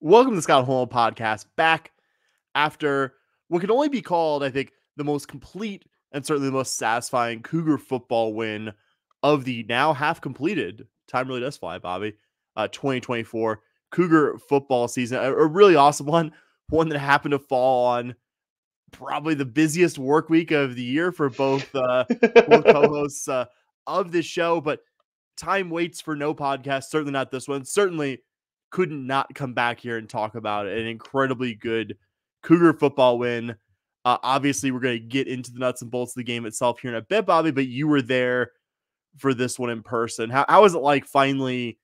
Welcome to the Scott Holman podcast. Back after what can only be called, I think, the most complete and certainly the most satisfying Cougar football win of the now half completed. Time really does fly, Bobby. Uh, 2024 Cougar football season. A, a really awesome one. One that happened to fall on probably the busiest work week of the year for both uh, both co-hosts uh, of this show. But time waits for no podcast. Certainly not this one. Certainly couldn't not come back here and talk about an incredibly good Cougar football win. Uh, obviously, we're going to get into the nuts and bolts of the game itself here in a bit, Bobby. But you were there for this one in person. How, how was it like finally,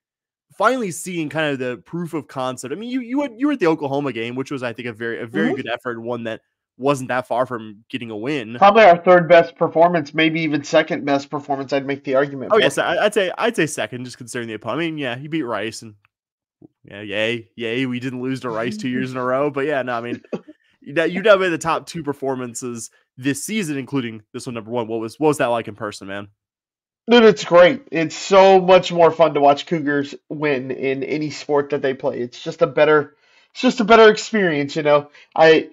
finally seeing kind of the proof of concept? I mean, you you were, you were at the Oklahoma game, which was I think a very a very mm-hmm. good effort, one that wasn't that far from getting a win. Probably our third best performance, maybe even second best performance. I'd make the argument. Oh yes, I'd say I'd say second, just considering the opponent. I mean, yeah, he beat Rice and yeah, yay, yay, we didn't lose to Rice two years in a row. But yeah, no, I mean, you you definitely the top two performances this season, including this one number one. What was what was that like in person, man? Dude, it's great. It's so much more fun to watch Cougars win in any sport that they play. It's just a better, it's just a better experience, you know. I,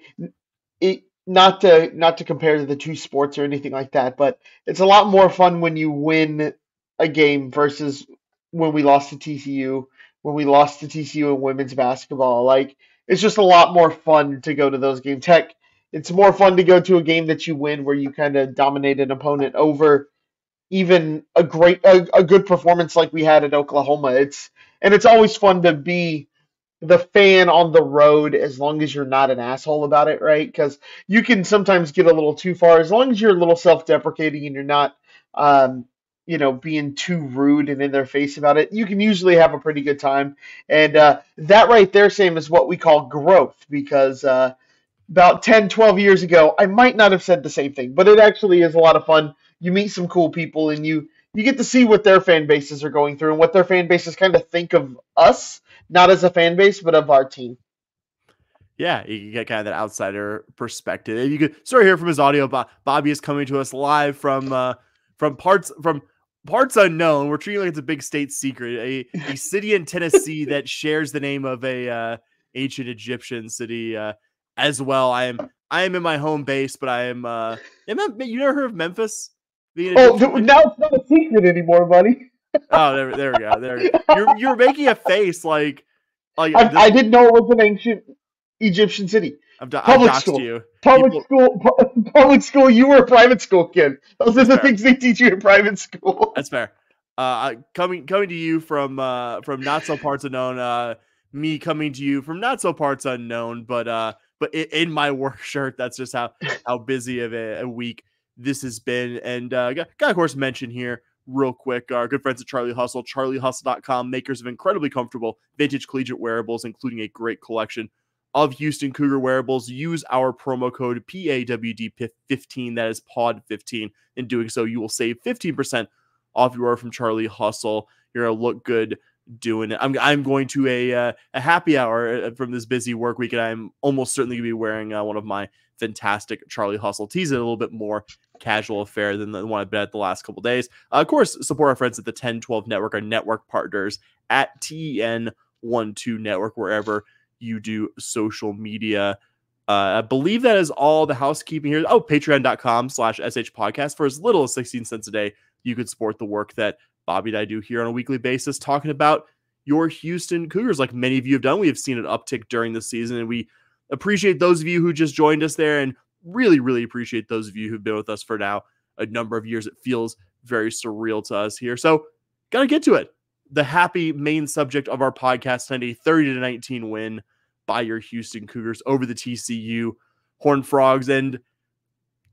it not to not to compare to the two sports or anything like that, but it's a lot more fun when you win a game versus when we lost to TCU when we lost to TCU in women's basketball. Like it's just a lot more fun to go to those games. Heck, it's more fun to go to a game that you win where you kind of dominate an opponent over even a great a, a good performance like we had at Oklahoma. It's and it's always fun to be the fan on the road as long as you're not an asshole about it, right? Because you can sometimes get a little too far as long as you're a little self-deprecating and you're not um, you know, being too rude and in their face about it, you can usually have a pretty good time. And uh, that right there, same is what we call growth because uh, about 10, 12 years ago, I might not have said the same thing, but it actually is a lot of fun. You meet some cool people and you you get to see what their fan bases are going through and what their fan bases kind of think of us, not as a fan base, but of our team. Yeah, you get kind of that outsider perspective. You could sort of hear from his audio. Bobby is coming to us live from uh, from parts from parts unknown. We're treating like it's a big state secret. A, a city in Tennessee that shares the name of a uh, ancient Egyptian city uh, as well. I am I am in my home base, but I am. Uh, you never heard of Memphis? oh, now it's not a secret anymore, buddy. oh, there, there we go. There we go. You're you're making a face like like I, I didn't know it was an ancient Egyptian city. I've, do- public I've school. you. Public People... school. Pu- public school. You were a private school kid. Those are the fair. things they teach you in private school. That's fair. Uh, coming coming to you from uh, from not so parts unknown. Uh, me coming to you from not so parts unknown, but uh, but in, my work shirt. That's just how how busy of a, a week this has been. And uh, got, got of course mention here real quick. Our good friends at Charlie Hustle, charliehustle.com, makers of incredibly comfortable vintage collegiate wearables, including a great collection of Houston Cougar wearables, use our promo code PAWD15, that is POD15. In doing so, you will save 15% off your order from Charlie Hustle. You're going to look good doing it. I'm, I'm going to a, uh, a happy hour uh, from this busy work week, and I'm almost certainly going to be wearing uh, one of my fantastic Charlie Hustle tees, a little bit more casual affair than the one I've been at the last couple days. Uh, of course, support our friends at the 1012 Network, our network partners at TN12 Network, wherever you do social media. Uh, I believe that is all the housekeeping here. Oh, patreon.com slash SH podcast. For as little as 16 cents a day, you could support the work that Bobby and I do here on a weekly basis, talking about your Houston Cougars, like many of you have done. We have seen an uptick during the season, and we appreciate those of you who just joined us there, and really, really appreciate those of you who've been with us for now a number of years. It feels very surreal to us here. So, gotta get to it. The happy main subject of our podcast tonight, a 30 to 19 win by your Houston Cougars over the TCU Horn Frogs. And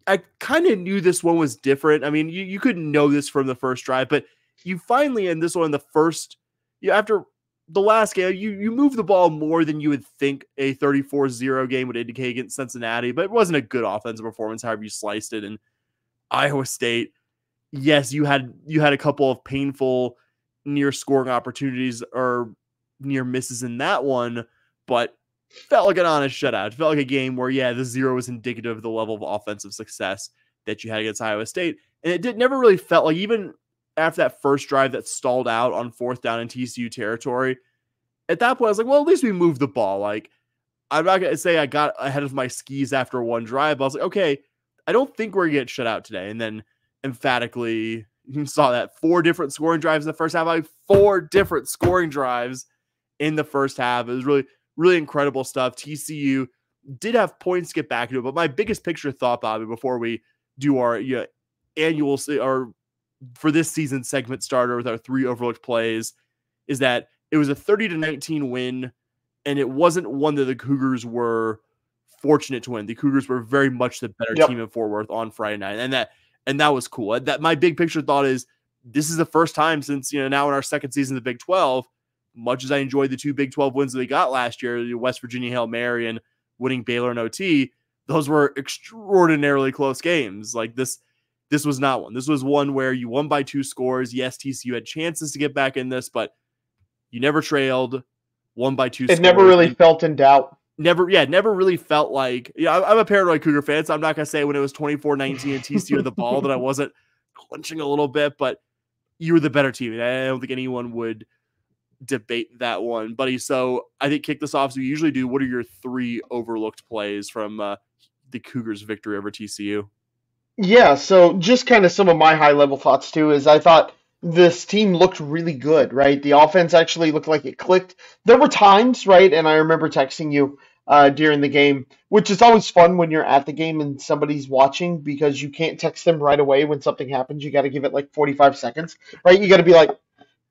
I kind of knew this one was different. I mean, you, you couldn't know this from the first drive, but you finally in this one, the first, you after the last game, you you move the ball more than you would think a 34-0 game would indicate against Cincinnati, but it wasn't a good offensive performance, however you sliced it. And Iowa State, yes, you had you had a couple of painful near scoring opportunities or near misses in that one, but felt like an honest shutout. It felt like a game where, yeah, the zero was indicative of the level of offensive success that you had against Iowa State. And it did never really felt like even after that first drive that stalled out on fourth down in TCU territory, at that point, I was like, well, at least we moved the ball. Like, I'm not gonna say I got ahead of my skis after one drive. I was like, okay, I don't think we're gonna get shut out today. And then emphatically, you saw that four different scoring drives in the first half. Like four different scoring drives in the first half. It was really, really incredible stuff. TCU did have points to get back to it, but my biggest picture thought, Bobby, before we do our you know, annual or for this season segment starter with our three overlooked plays, is that it was a 30 to 19 win, and it wasn't one that the Cougars were fortunate to win. The Cougars were very much the better yep. team in Fort Worth on Friday night, and that and that was cool. That my big picture thought is this is the first time since you know now in our second season of the Big 12. Much as I enjoyed the two Big 12 wins that they got last year, West Virginia Hail Mary and winning Baylor and OT, those were extraordinarily close games. Like this, this was not one. This was one where you won by two scores. Yes, TCU had chances to get back in this, but you never trailed. Won by two. It scores. never really felt in doubt never yeah never really felt like yeah i'm a paranoid cougar fan so i'm not to say when it was 24-19 and tcu had the ball that i wasn't clenching a little bit but you were the better team i don't think anyone would debate that one buddy so i think kick this off as we usually do what are your three overlooked plays from uh, the cougars victory over tcu yeah so just kind of some of my high level thoughts too is i thought this team looked really good, right? The offense actually looked like it clicked. There were times, right? And I remember texting you uh, during the game, which is always fun when you're at the game and somebody's watching because you can't text them right away when something happens. You got to give it like 45 seconds, right? You got to be like,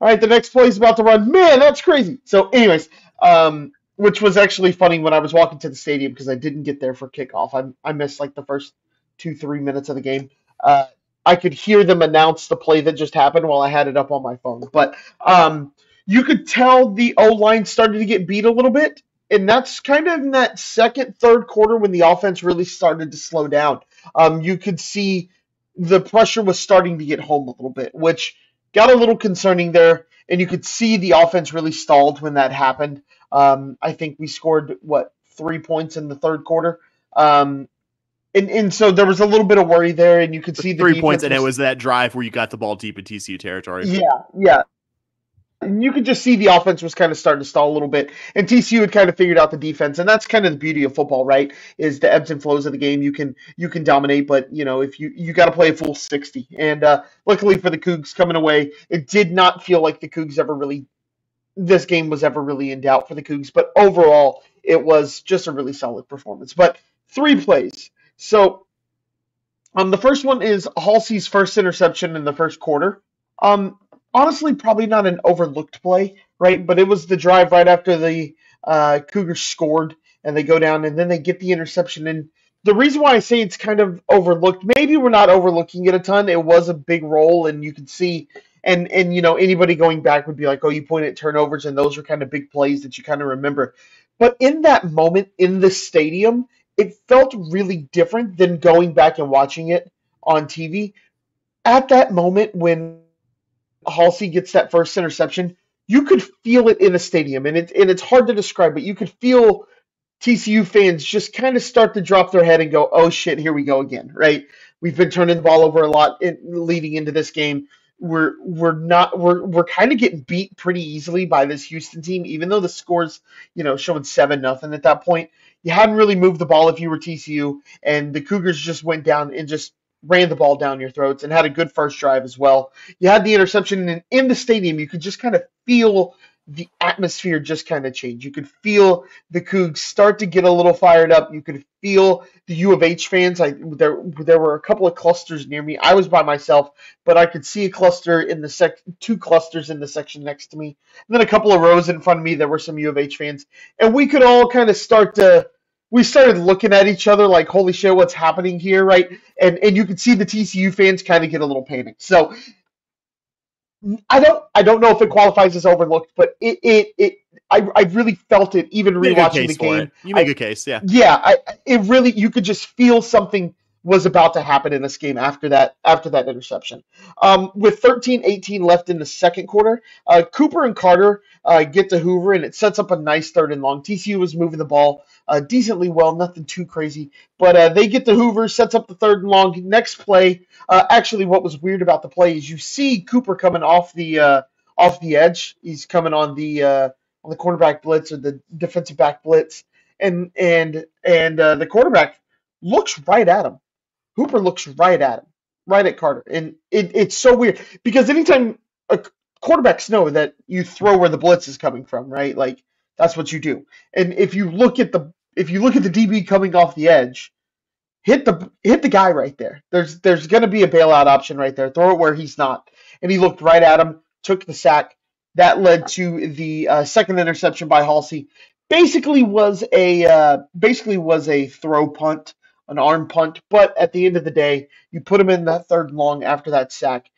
all right, the next play is about to run. Man, that's crazy. So, anyways, um, which was actually funny when I was walking to the stadium because I didn't get there for kickoff. I, I missed like the first two, three minutes of the game. Uh, I could hear them announce the play that just happened while I had it up on my phone. But um, you could tell the O line started to get beat a little bit and that's kind of in that second, third quarter when the offense really started to slow down. Um, you could see the pressure was starting to get home a little bit, which got a little concerning there. And you could see the offense really stalled when that happened. Um, I think we scored what three points in the third quarter. Um, and, and so there was a little bit of worry there, and you could see the three points, and it was that drive where you got the ball deep in TCU territory. Yeah, yeah and you could just see the offense was kind of starting to stall a little bit, and TCU had kind of figured out the defense, and that's kind of the beauty of football, right? Is the ebbs and flows of the game. You can you can dominate, but you know if you you got to play a full sixty. And uh, luckily for the Cougs coming away, it did not feel like the Cougs ever really this game was ever really in doubt for the Cougs, but overall it was just a really solid performance. But three plays. So um, the first one is Haulcy's first interception in the first quarter. Um, honestly probably not an overlooked play, right? But it was the drive right after the uh, Cougars scored and they go down and then they get the interception. And the reason why I say it's kind of overlooked, maybe we're not overlooking it a ton. It was a big role, and you can see. And, and you know anybody going back would be like oh you point at turnovers and those are kind of big plays that you kind of remember but in that moment in the stadium it felt really different than going back and watching it on TV at that moment when Haulcy gets that first interception, you could feel it in the stadium, and it and it's hard to describe, but you could feel TCU fans just kind of start to drop their head and go, "Oh shit, here we go again!" Right? We've been turning the ball over a lot in, leading into this game. We're we're not we're we're kind of getting beat pretty easily by this Houston team, even though the scores you know showing seven nothing at that point. You hadn't really moved the ball if you were TCU, and the Cougars just went down and just ran the ball down your throats and had a good first drive as well. You had the interception and in the stadium. You could just kind of feel the atmosphere just kind of change. You could feel the Cougs start to get a little fired up. You could feel the U of H fans. I there there were a couple of clusters near me. I was by myself, but I could see a cluster in the sec two clusters in the section next to me. And then a couple of rows in front of me there were some U of H fans. And we could all kind of start to we started looking at each other like, holy shit, what's happening here, right? And and you could see the TCU fans kind of get a little panicked. So I don't I don't know if it qualifies as overlooked, but it it, it I, I really felt it even rewatching the game. You make I, a case, yeah. Yeah, I, it really you could just feel something was about to happen in this game after that after that interception. Um, with 13-18 left in the second quarter, uh, Cooper and Carter uh, get to Hoover, and it sets up a nice third and long. TCU was moving the ball uh, decently well, nothing too crazy, but uh, they get to Hoover, sets up the third and long. Next play, uh, actually, what was weird about the play is you see Cooper coming off the uh, off the edge. He's coming on the on the quarterback blitz or the defensive back blitz, and and and the quarterback looks right at him. Hoover looks right at him, right at Carter, and it, it's so weird because anytime a quarterbacks know that you throw where the blitz is coming from, right? Like that's what you do. And if you look at the if you look at the DB coming off the edge, hit the hit the guy right there. There's there's going to be a bailout option right there. Throw it where he's not. And he looked right at him, took the sack. That led to the uh, second interception by Haulcy. Basically was a uh, basically was a throw punt, an arm punt. But at the end of the day, you put him in that third long after that sack,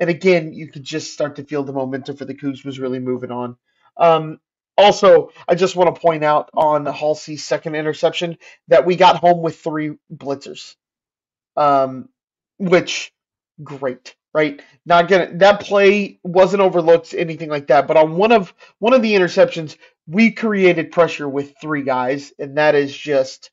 and again you could just start to feel the momentum for the Cougs was really moving on. Um, also, I just want to point out on Haulcy's second interception that we got home with three blitzers, um, which great, right? Not gonna that play wasn't overlooked, anything like that. But on one of one of the interceptions, we created pressure with three guys, and that is just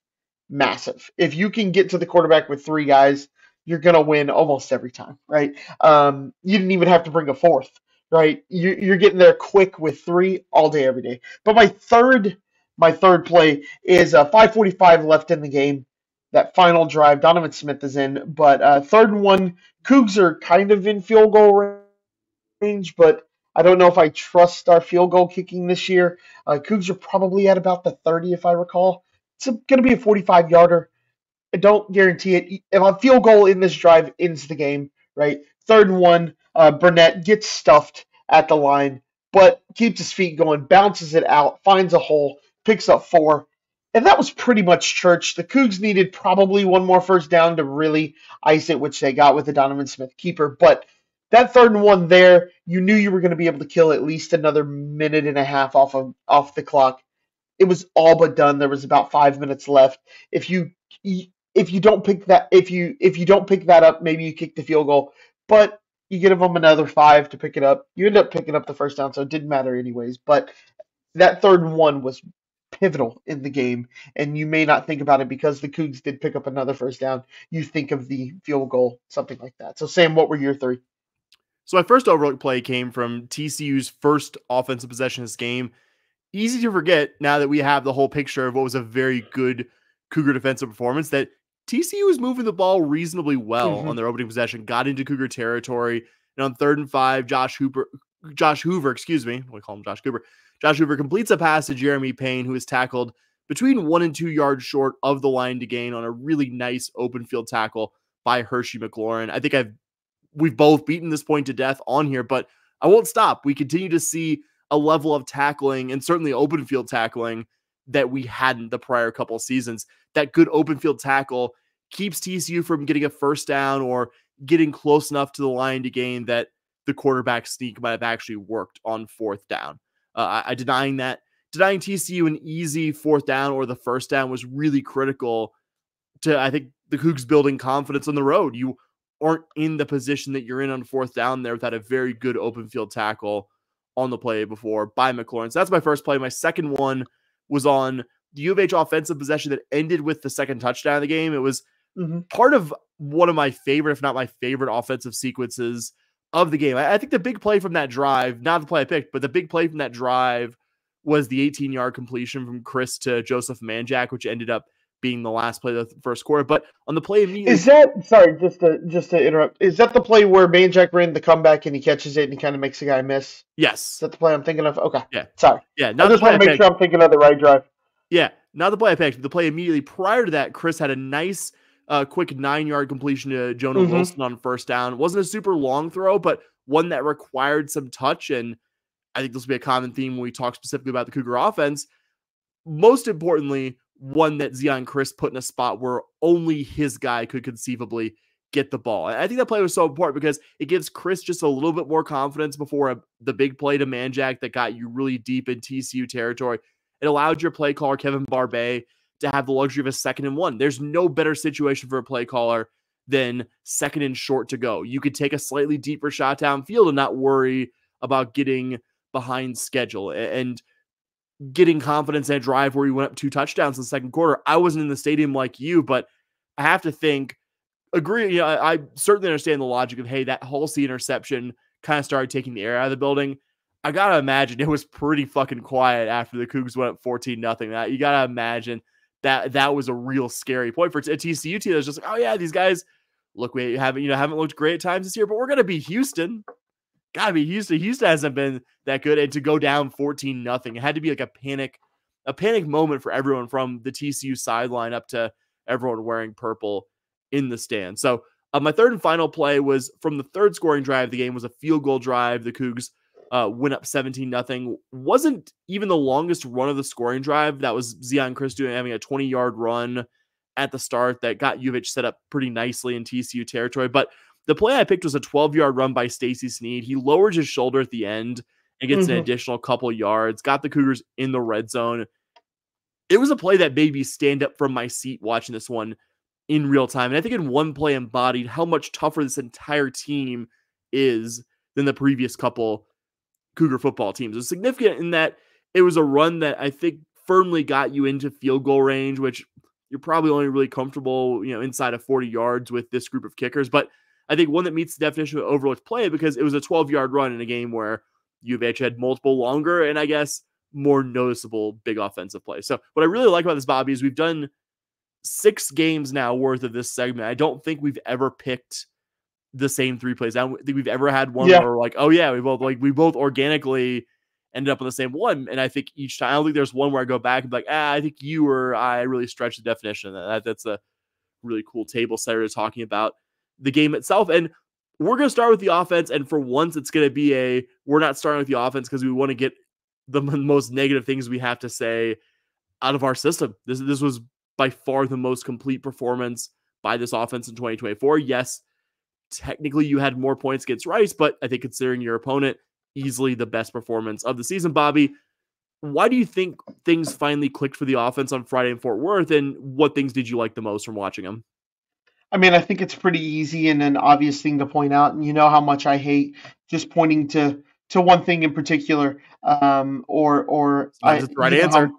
massive. If you can get to the quarterback with three guys, you're gonna win almost every time, right? Um, you didn't even have to bring a fourth right? You're, you're getting there quick with three all day, every day. But my third, my third play is uh, 5:45 left in the game. That final drive, Donovan Smith is in, but uh, third and one, Cougs are kind of in field goal range, but I don't know if I trust our field goal kicking this year. Uh, Cougs are probably at about the 30, if I recall. It's going to be a 45 yarder. I don't guarantee it. If a field goal in this drive ends the game, right? Third and one, uh, Burnett gets stuffed at the line, but keeps his feet going, bounces it out, finds a hole, picks up four. And that was pretty much church. The Cougs needed probably one more first down to really ice it, which they got with the Donovan Smith keeper. But that third and one there, you knew you were going to be able to kill at least another minute and a half off of off the clock. It was all but done. There was about five minutes left. If you if you don't pick that if you if you don't pick that up, maybe you kick the field goal. But you give them another five to pick it up. You end up picking up the first down, so it didn't matter anyways. But that third one was pivotal in the game, and you may not think about it because the Cougs did pick up another first down. You think of the field goal, something like that. So, Sam, what were your three? So, my first overlook play came from TCU's first offensive possession this game. Easy to forget now that we have the whole picture of what was a very good Cougar defensive performance that TCU was moving the ball reasonably well mm-hmm. on their opening possession, got into Cougar territory, and on third and five, Josh Hooper, Josh Hoover, excuse me, we call him Josh Cooper. Josh Hoover completes a pass to Jeremy Payne, who is tackled between one and two yards short of the line to gain on a really nice open field tackle by Hershey McLaurin. I think I've we've both beaten this point to death on here, but I won't stop. We continue to see a level of tackling and certainly open field tackling that we hadn't the prior couple seasons. That good open field tackle keeps TCU from getting a first down or getting close enough to the line to gain that the quarterback sneak might have actually worked on fourth down. Uh, I, I denying that denying TCU an easy fourth down or the first down was really critical to I think the Cougs building confidence on the road. You aren't in the position that you're in on fourth down there without a very good open field tackle on the play before by McLaurin. So that's my first play. My second one was on the U of H offensive possession that ended with the second touchdown of the game. It was mm-hmm. part of one of my favorite, if not my favorite, offensive sequences of the game. I, I, think the big play from that drive, not the play I picked, but the big play from that drive was the 18 yard completion from Chriss to Joseph Manjack, which ended up being the last play of the first quarter. But on the play immediately, is that sorry? Just to just to interrupt, is that the play where Manjack ran the comeback and he catches it and he kind of makes the guy miss? Yes, is that the play I'm thinking of? Okay, yeah, sorry, yeah. I just want to make sure I'm thinking of the right drive. Yeah, not the play I picked. The play immediately prior to that, Chriss had a nice a quick nine yard completion to Jonah mm-hmm. Wilson on first down. It wasn't a super long throw, but one that required some touch. And I think this will be a common theme when we talk specifically about the Cougar offense. Most importantly, one that Zeon Chriss put in a spot where only his guy could conceivably get the ball. I think that play was so important because it gives Chriss just a little bit more confidence before a, the big play to Manjack that got you really deep in TCU territory. It allowed your play caller, Kevin Barbay, to have the luxury of a second and one. There's no better situation for a play caller than second and short to go. You could take a slightly deeper shot downfield and not worry about getting behind schedule and getting confidence in a drive where you went up two touchdowns in the second quarter. I wasn't in the stadium like you, but I have to think, agree. You know, I, I certainly understand the logic of hey, that Haulcy interception kind of started taking the air out of the building. I gotta imagine it was pretty fucking quiet after the Cougs went up 14 nothing. That you gotta imagine that that was a real scary point for a TCU team. Just like, oh yeah, these guys look, we haven't you know haven't looked great at times this year, but we're gonna be Houston. Gotta be Houston. Houston hasn't been that good, and to go down 14 nothing, it had to be like a panic, a panic moment for everyone from the TCU sideline up to everyone wearing purple in the stand. So uh, my third and final play was from the third scoring drive the game was a field goal drive. The Cougs uh, went up 17 nothing. Wasn't even the longest run of the scoring drive. That was Zeon Chriss doing having a 20 yard run at the start that got U of H set up pretty nicely in TCU territory. But the play I picked was a 12 yard run by Stacy Sneed. He lowers his shoulder at the end and gets mm-hmm. an additional couple yards, got the Cougars in the red zone. It was a play that made me stand up from my seat watching this one in real time. And I think in one play embodied how much tougher this entire team is than the previous couple Cougar football teams. It's significant in that it was a run that I think firmly got you into field goal range, which you're probably only really comfortable, you know, inside of 40 yards with this group of kickers. But I think one that meets the definition of overlooked play because it was a 12 yard run in a game where U of H had multiple longer and I guess more noticeable big offensive plays. So what I really like about this, Bobby, is we've done six games now worth of this segment. I don't think we've ever picked the same three plays. I don't think we've ever had one yeah. where like, oh yeah, we both like we both organically ended up on the same one. And I think each time I don't think there's one where I go back and be like, ah, I think you or I really stretch the definition. That that's a really cool table setter talking about the game itself. And we're gonna start with the offense. And for once, it's gonna be a we're not starting with the offense because we want to get the most negative things we have to say out of our system. This this was by far the most complete performance by this offense in 2024. Yes, technically you had more points against Rice, but I think considering your opponent, easily the best performance of the season. Bobby, why do you think things finally clicked for the offense on Friday in Fort Worth? And what things did you like the most from watching them? I mean, I think it's pretty easy and an obvious thing to point out. And you know how much I hate just pointing to to one thing in particular, um, or or I, the right answer. How,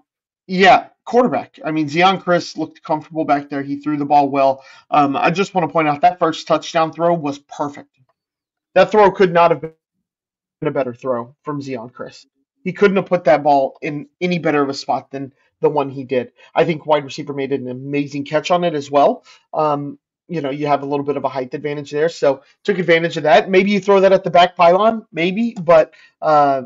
yeah, quarterback. I mean, Zeon Chriss looked comfortable back there. He threw the ball well. Um, I just want to point out that first touchdown throw was perfect. That throw could not have been a better throw from Zeon Chriss. He couldn't have put that ball in any better of a spot than the one he did. I think wide receiver made an amazing catch on it as well. Um, you know, you have a little bit of a height advantage there, so took advantage of that. Maybe you throw that at the back pylon, maybe, but uh,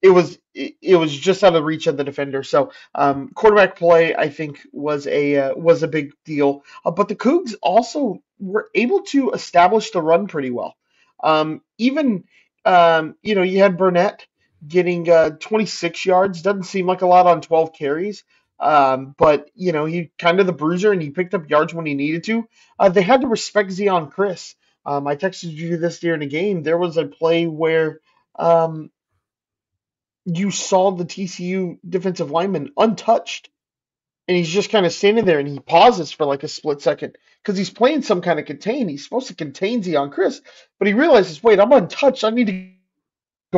it was it, it, was just out of reach of the defender. So um, quarterback play, I think, was a uh, was a big deal. Uh, but the Cougs also were able to establish the run pretty well. Um, even um, you know you had Burnett getting uh, 26 yards. Doesn't seem like a lot on 12 carries. Um, but you know he kind of the bruiser and he picked up yards when he needed to. Uh, they had to respect Zeon Chriss. Um, I texted you this during the game. There was a play where um, you saw the TCU defensive lineman untouched. And he's just kind of standing there and he pauses for like a split second because he's playing some kind of contain. He's supposed to contain Zeon Chriss, but he realizes, wait, I'm untouched. I need to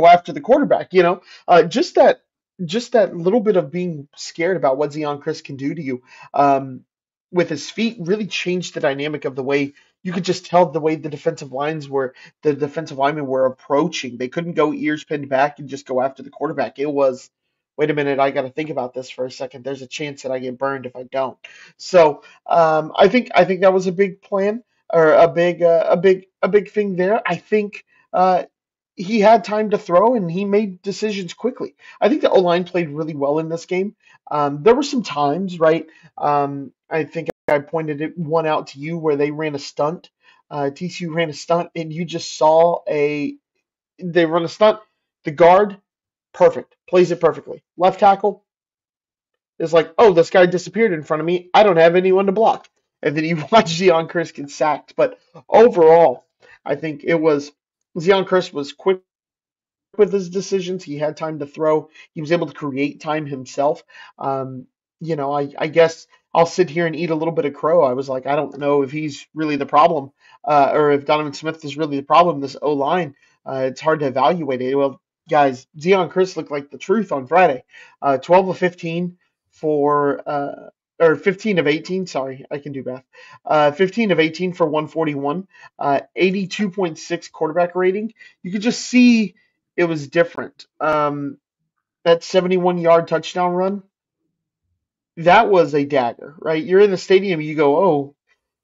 go after the quarterback, you know? Uh, just that just that little bit of being scared about what Zeon Chriss can do to you um, with his feet really changed the dynamic of the way you could just tell the way the defensive lines were the defensive linemen were approaching. They couldn't go ears pinned back and just go after the quarterback. It was wait a minute, I got to think about this for a second. There's a chance that I get burned if I don't. So um, I think I think that was a big plan or a big uh, a big a big thing there. I think uh, he had time to throw and he made decisions quickly. I think the O line played really well in this game. Um, there were some times, right? Um, I think I pointed it one out to you where they ran a stunt. Uh, TCU ran a stunt, and you just saw a they run a stunt. The guard, perfect, plays it perfectly. Left tackle is like, oh, this guy disappeared in front of me. I don't have anyone to block. And then you watch Zeon Chriss get sacked. But overall, I think it was Zeon Chriss was quick with his decisions. He had time to throw. He was able to create time himself. Um, you know, I, I guess I'll sit here and eat a little bit of crow. I was like, I don't know if he's really the problem, uh, or if Donovan Smith is really the problem. This O line, uh, it's hard to evaluate it. Well, guys, Zeon Chriss looked like the truth on Friday. Uh, 12 of 15 for, uh, or 15 of 18. Sorry, I can do math. Uh, 15 of 18 for 141, uh, 82.6 quarterback rating. You could just see it was different. Um, that 71 yard touchdown run, that was a dagger, right? You're in the stadium, you go, oh,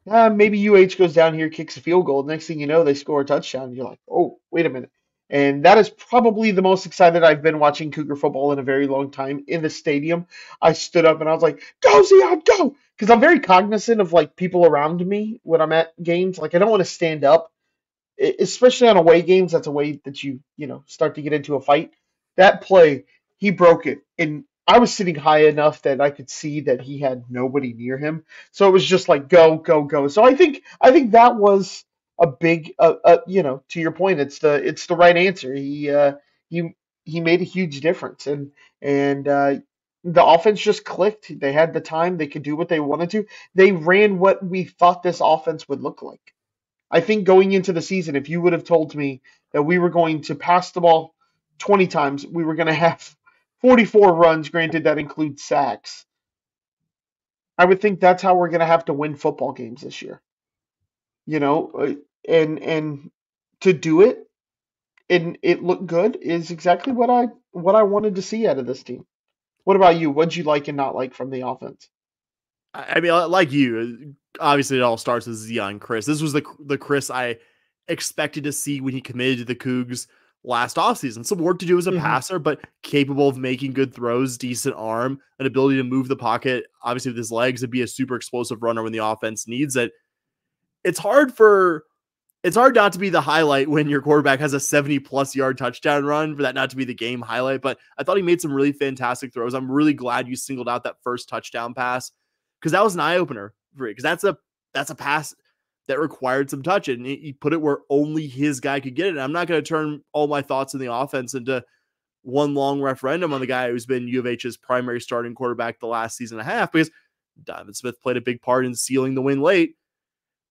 uh, maybe UH goes down here, kicks a field goal. Next thing you know, they score a touchdown. You're like, oh, wait a minute. And that is probably the most excited I've been watching Cougar football in a very long time in the stadium. I stood up and I was like, go, Zeon, go! Because I'm very cognizant of like people around me when I'm at games. Like, I don't want to stand up, especially on away games. That's a way that you, you know, start to get into a fight. That play, he broke it. And I was sitting high enough that I could see that he had nobody near him. So it was just like, go, go, go. So I think, I think that was a big, uh, uh, you know, to your point, it's the it's the right answer. He uh, he he made a huge difference, and and uh, the offense just clicked. They had the time. They could do what they wanted to. They ran what we thought this offense would look like. I think going into the season, if you would have told me that we were going to pass the ball 20 times, we were going to have 44 runs, granted that includes sacks, I would think that's how we're going to have to win football games this year you know, uh, and and to do it and it looked good is exactly what I what I wanted to see out of this team. What about you? What'd you like and not like from the offense? I mean, like you, obviously it all starts with Zeon Chriss. This was the the Chriss I expected to see when he committed to the Cougs last offseason. Some work to do as a mm-hmm. passer, but capable of making good throws, decent arm, an ability to move the pocket, obviously with his legs, and be a super explosive runner when the offense needs it it's hard for it's hard not to be the highlight when your quarterback has a 70 plus yard touchdown run for that not to be the game highlight. But I thought he made some really fantastic throws. I'm really glad you singled out that first touchdown pass because that was an eye opener for because that's a that's a pass that required some touch and he put it where only his guy could get it. And I'm not going to turn all my thoughts in the offense into one long referendum on the guy who's been U of H's primary starting quarterback the last season and a half because Donovan Smith played a big part in sealing the win late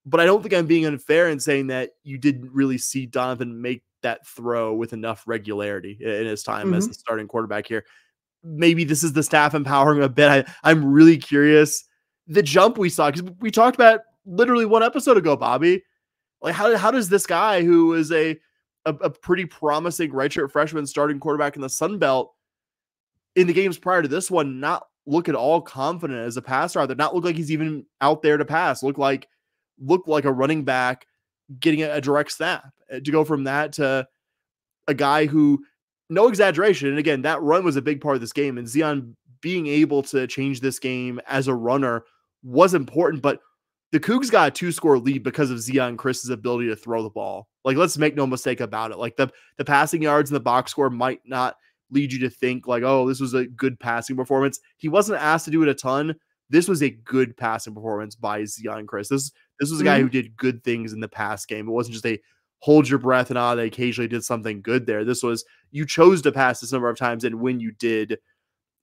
but I don't think I'm being unfair in saying that you didn't really see Donovan make that throw with enough regularity in his time mm-hmm. as the starting quarterback here. Maybe this is the staff empowering a bit. I, I'm really curious. The jump we saw, because we talked about literally one episode ago, Bobby. Like, how, how does this guy who is a, a, a pretty promising redshirt freshman starting quarterback in the Sun Belt in the games prior to this one not look at all confident as a passer out there, not look like he's even out there to pass, look like looked like a running back getting a, a direct snap. Uh, to go from that to a guy who, no exaggeration, and again, that run was a big part of this game. And Zeon being able to change this game as a runner was important, but the Cougs got a two score lead because of Zeon Chriss's ability to throw the ball. Like, let's make no mistake about it. Like the the passing yards and the box score might not lead you to think like, oh, this was a good passing performance. He wasn't asked to do it a ton. This was a good passing performance by Zeon Chriss. This this was a guy mm-hmm. who did good things in the past game. It wasn't just a hold your breath and ah, they occasionally did something good there. This was you chose to pass this number of times, and when you did,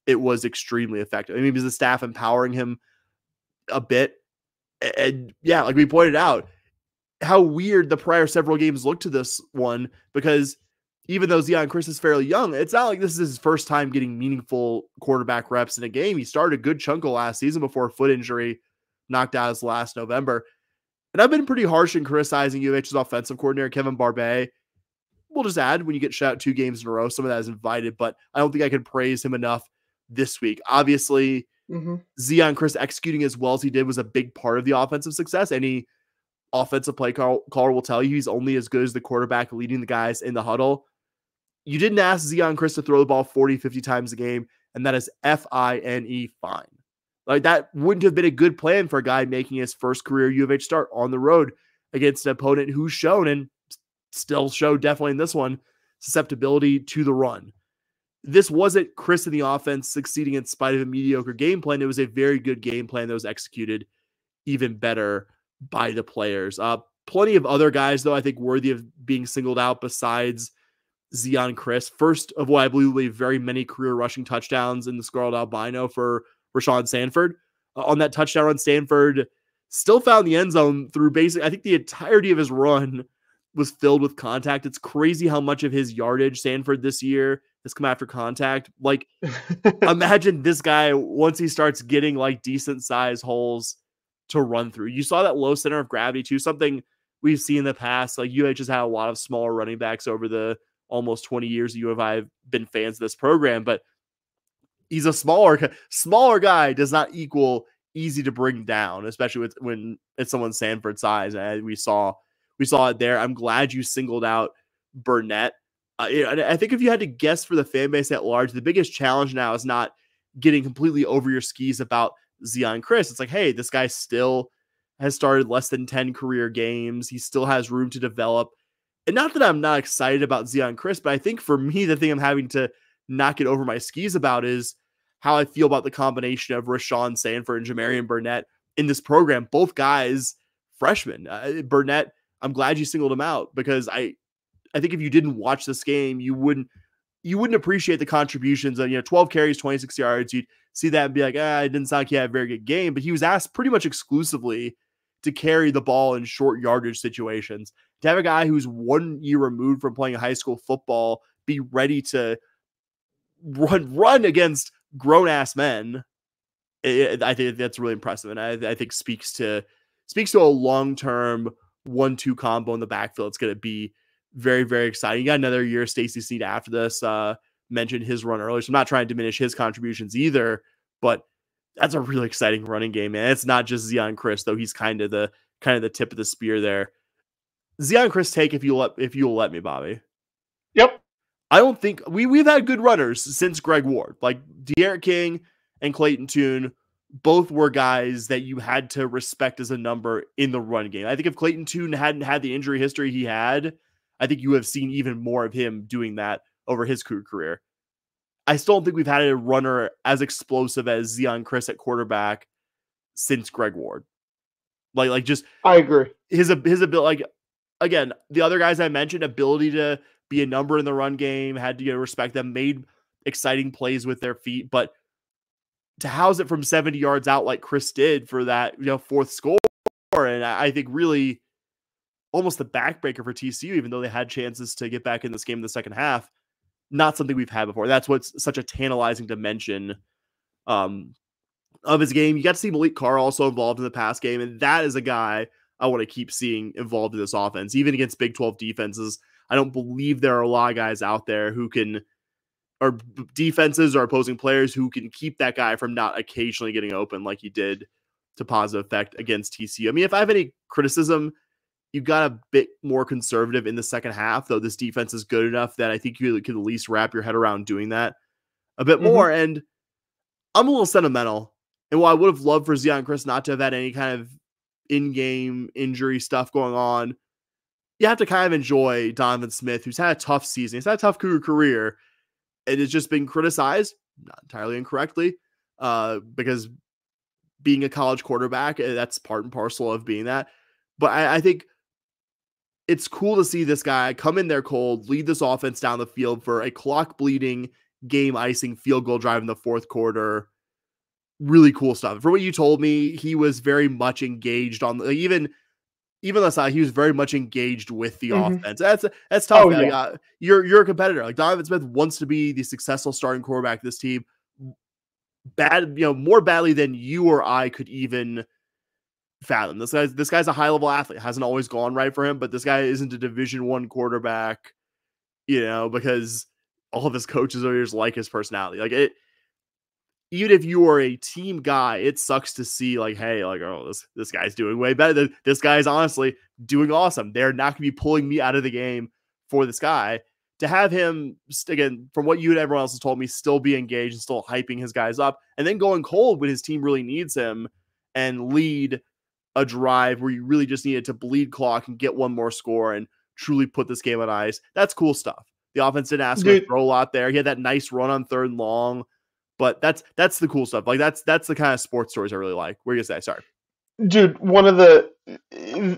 it was extremely effective. I mean, was the staff empowering him a bit. And yeah, like we pointed out, how weird the prior several games looked to this one because even though Zeon Chriss is fairly young, it's not like this is his first time getting meaningful quarterback reps in a game. He started a good chunk of last season before a foot injury knocked out his last November. And I've been pretty harsh in criticizing UH's offensive coordinator, Kevin Barbay. We'll just add when you get shut out two games in a row, some of that is invited, but I don't think I can praise him enough this week. Obviously, mm-hmm. Zeon Chriss executing as well as he did was a big part of the offensive success. Any offensive play call, caller will tell you he's only as good as the quarterback leading the guys in the huddle. You didn't ask Zeon Chriss to throw the ball 40, 50 times a game, and that is F I N E fine. Like that wouldn't have been a good plan for a guy making his first career U of H start on the road against an opponent who's shown and still showed definitely in this one susceptibility to the run. This wasn't Chriss in the offense succeeding in spite of a mediocre game plan. It was a very good game plan that was executed even better by the players. Uh, plenty of other guys, though, I think worthy of being singled out besides Zeon Chriss. First of all, I believe very many career rushing touchdowns in the Scarlet Albino for Re'Shaun Sanford uh, on that touchdown run. Sanford still found the end zone through basically, I think the entirety of his run was filled with contact. It's crazy how much of his yardage Sanford this year has come after contact. Like, imagine this guy once he starts getting like decent size holes to run through. You saw that low center of gravity too, something we've seen in the past. Like UH has had a lot of smaller running backs over the almost 20 years you and I have been fans of this program, but he's a smaller smaller guy does not equal easy to bring down, especially with when it's someone Sanford size. And we saw we saw it there. I'm glad you singled out Burnett. Uh, I think if you had to guess for the fan base at large, the biggest challenge now is not getting completely over your skis about Zeon Chriss. It's like, hey, this guy still has started less than 10 career games. He still has room to develop. And not that I'm not excited about Zeon Chriss, but I think for me, the thing I'm having to not get over my skis about is how I feel about the combination of Re'Shaun Sanford and Jamarian Burnett in this program. Both guys, freshmen. Uh, Burnett, I'm glad you singled him out because I, I think if you didn't watch this game, you wouldn't, you wouldn't appreciate the contributions of you know 12 carries, 26 yards. You'd see that and be like, ah, it didn't sound like he had a very good game. But he was asked pretty much exclusively to carry the ball in short yardage situations. To have a guy who's one year removed from playing high school football be ready to run run against grown ass men, it, I think that's really impressive, and I, I think speaks to speaks to a long term one two combo in the backfield. It's going to be very very exciting. You got another year, Stacy Sneed after this. Uh, mentioned his run earlier, so I'm not trying to diminish his contributions either, but that's a really exciting running game, man. It's not just Zeon Chriss though; he's kind of the kind of the tip of the spear there. Zeon Chriss take if you let if you'll let me, Bobby. Yep. I don't think we we've had good runners since Greg Ward, like D'Eriq King and Clayton Tune. Both were guys that you had to respect as a number in the run game. I think if Clayton Tune hadn't had the injury history he had, I think you have seen even more of him doing that over his career. I still don't think we've had a runner as explosive as Zeon Chriss at quarterback since Greg Ward. Like, like just I agree. His his ability, like again, the other guys I mentioned, ability to be a number in the run game, had to respect them, made exciting plays with their feet, but to house it from 70 yards out like Chriss did for that, you know, fourth score, and I think really almost the backbreaker for TCU, even though they had chances to get back in this game in the second half. Not something we've had before. That's what's such a tantalizing dimension um, of his game. You got to see Malik Carr also involved in the pass game, and that is a guy I want to keep seeing involved in this offense, even against Big 12 defenses. I don't believe there are a lot of guys out there who can, or defenses or opposing players who can keep that guy from not occasionally getting open like he did to positive effect against TCU. I mean, if I have any criticism, you got a bit more conservative in the second half, though this defense is good enough that I think you could at least wrap your head around doing that a bit mm-hmm. more. And I'm a little sentimental. And while I would have loved for Zeon Chriss not to have had any kind of in-game injury stuff going on, you have to kind of enjoy Donovan Smith, who's had a tough season. He's had a tough Cougar career. It has just been criticized, not entirely incorrectly, uh, because being a college quarterback, eh, that's part and parcel of being that. But I, I think it's cool to see this guy come in there cold, lead this offense down the field for a clock bleeding, game icing field goal drive in the fourth quarter. Really cool stuff. For what you told me, he was very much engaged on the, even even aside, he was very much engaged with the mm-hmm. offense. That's that's tough. Oh, yeah. uh, you're you're a competitor. Like Donovan Smith wants to be the successful starting quarterback of this team. Bad, you know, more badly than you or I could even fathom. This guy's this guy's a high level athlete. Hasn't always gone right for him, but this guy isn't a Division One quarterback. You know, because all of his coaches are just like his personality. Like it, even if you are a team guy, it sucks to see like, hey, like, oh, this this guy's doing way better. Than, This guy's honestly doing awesome. They're not going to be pulling me out of the game for this guy. To have him again, from what you and everyone else has told me, still be engaged and still hyping his guys up, and then going cold when his team really needs him and lead a drive where you really just needed to bleed clock and get one more score and truly put this game on ice. That's cool stuff. The offense didn't ask him to throw a lot there. He had that nice run on third and long but that's that's the cool stuff. Like that's that's the kind of sports stories I really like. Where you say? Sorry, dude. One of the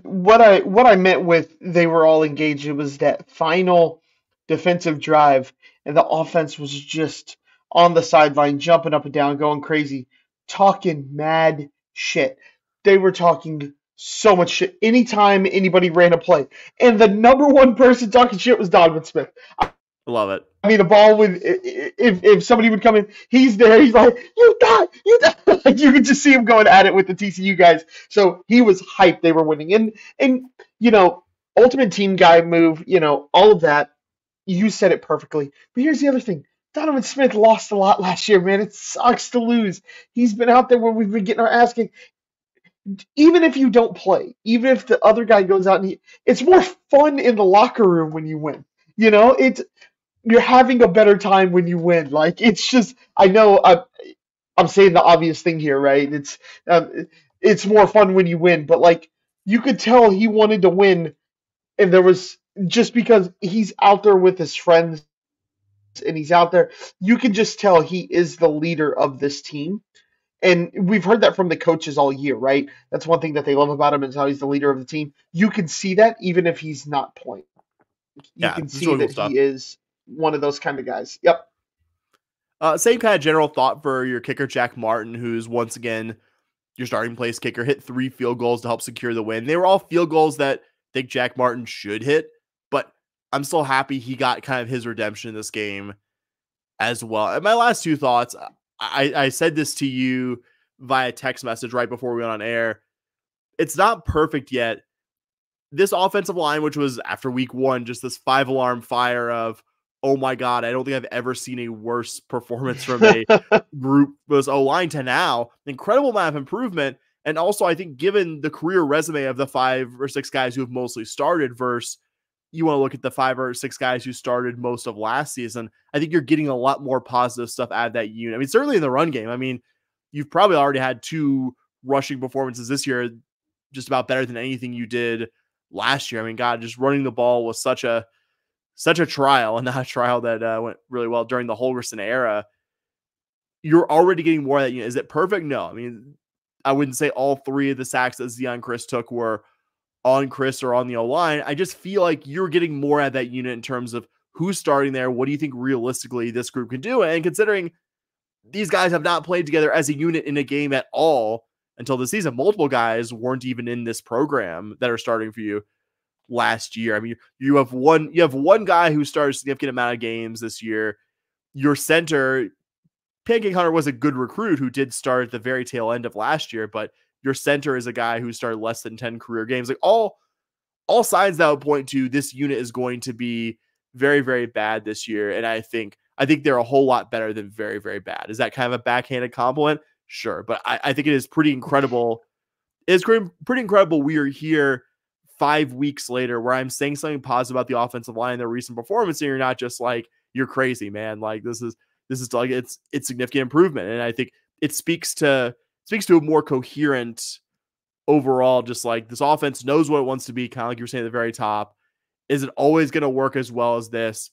what I what I meant with they were all engaged. It was that final defensive drive, and the offense was just on the sideline, jumping up and down, going crazy, talking mad shit. They were talking so much shit anytime anybody ran a play. And the number one person talking shit was Donovan Smith. Love it. I mean, the ball would if if somebody would come in, he's there. He's like, "You got, you got." You could just see him going at it with the TCU guys. So he was hyped. They were winning, and and you know, ultimate team guy move. You know, all of that. you said it perfectly. But here's the other thing. Donovan Smith lost a lot last year, man. It sucks to lose. He's been out there where we've been getting our ass kicked. Even if you don't play, even if the other guy goes out and he, it's more fun in the locker room when you win. You know, it's you're having a better time when you win. Like it's just, I know I'm, I'm saying the obvious thing here, right? It's, um, it's more fun when you win, but like you could tell he wanted to win, and there was just because he's out there with his friends and he's out there, you can just tell he is the leader of this team. And we've heard that from the coaches all year, right? That's one thing that they love about him is how he's the leader of the team. You can see that even if he's not playing. You Yeah, can see that stuff. he is one of those kind of guys. Yep. Uh, same kind of general thought for your kicker, Jack Martin, who's once again your starting place kicker, hit three field goals to help secure the win. They were all field goals that I think Jack Martin should hit, but I'm still happy he got kind of his redemption in this game as well. And my last two thoughts, I, I said this to you via text message right before we went on air. It's not perfect yet. This offensive line, which was after week one, just this five alarm fire of, oh my God, I don't think I've ever seen a worse performance from a group was O line to now. Incredible amount of improvement. And also, I think given the career resume of the five or six guys who have mostly started versus you want to look at the five or six guys who started most of last season, I think you're getting a lot more positive stuff out of that unit. I mean, certainly in the run game. I mean, you've probably already had two rushing performances this year, just about better than anything you did last year. I mean, God, just running the ball was such a such a trial and not a trial that uh, went really well during the Holgorsen era. You're already getting more that. You know, is it perfect? No. I mean, I wouldn't say all three of the sacks that Zeon Chriss took were on Chriss or on the O line. I just feel like you're getting more at that unit in terms of who's starting there. What do you think realistically this group can do? And considering these guys have not played together as a unit in a game at all until the season, multiple guys weren't even in this program that are starting for you last year. I mean, you have one you have one guy who started a significant amount of games this year. Your center, Pancake Hunter was a good recruit who did start at the very tail end of last year, but your center is a guy who started less than 10 career games. Like all all signs that would point to this unit is going to be very, very bad this year. And I think I think they're a whole lot better than very, very bad. Is that kind of a backhanded compliment? Sure. But I, I think it is pretty incredible. It's pretty pretty incredible we are here five weeks later where I'm saying something positive about the offensive line, their recent performance, and you're not just like, you're crazy, man. Like this is this is like it's it's significant improvement. And I think it speaks to speaks to a more coherent overall, just like this offense knows what it wants to be, kind of like you were saying at the very top. Is it always going to work as well as this?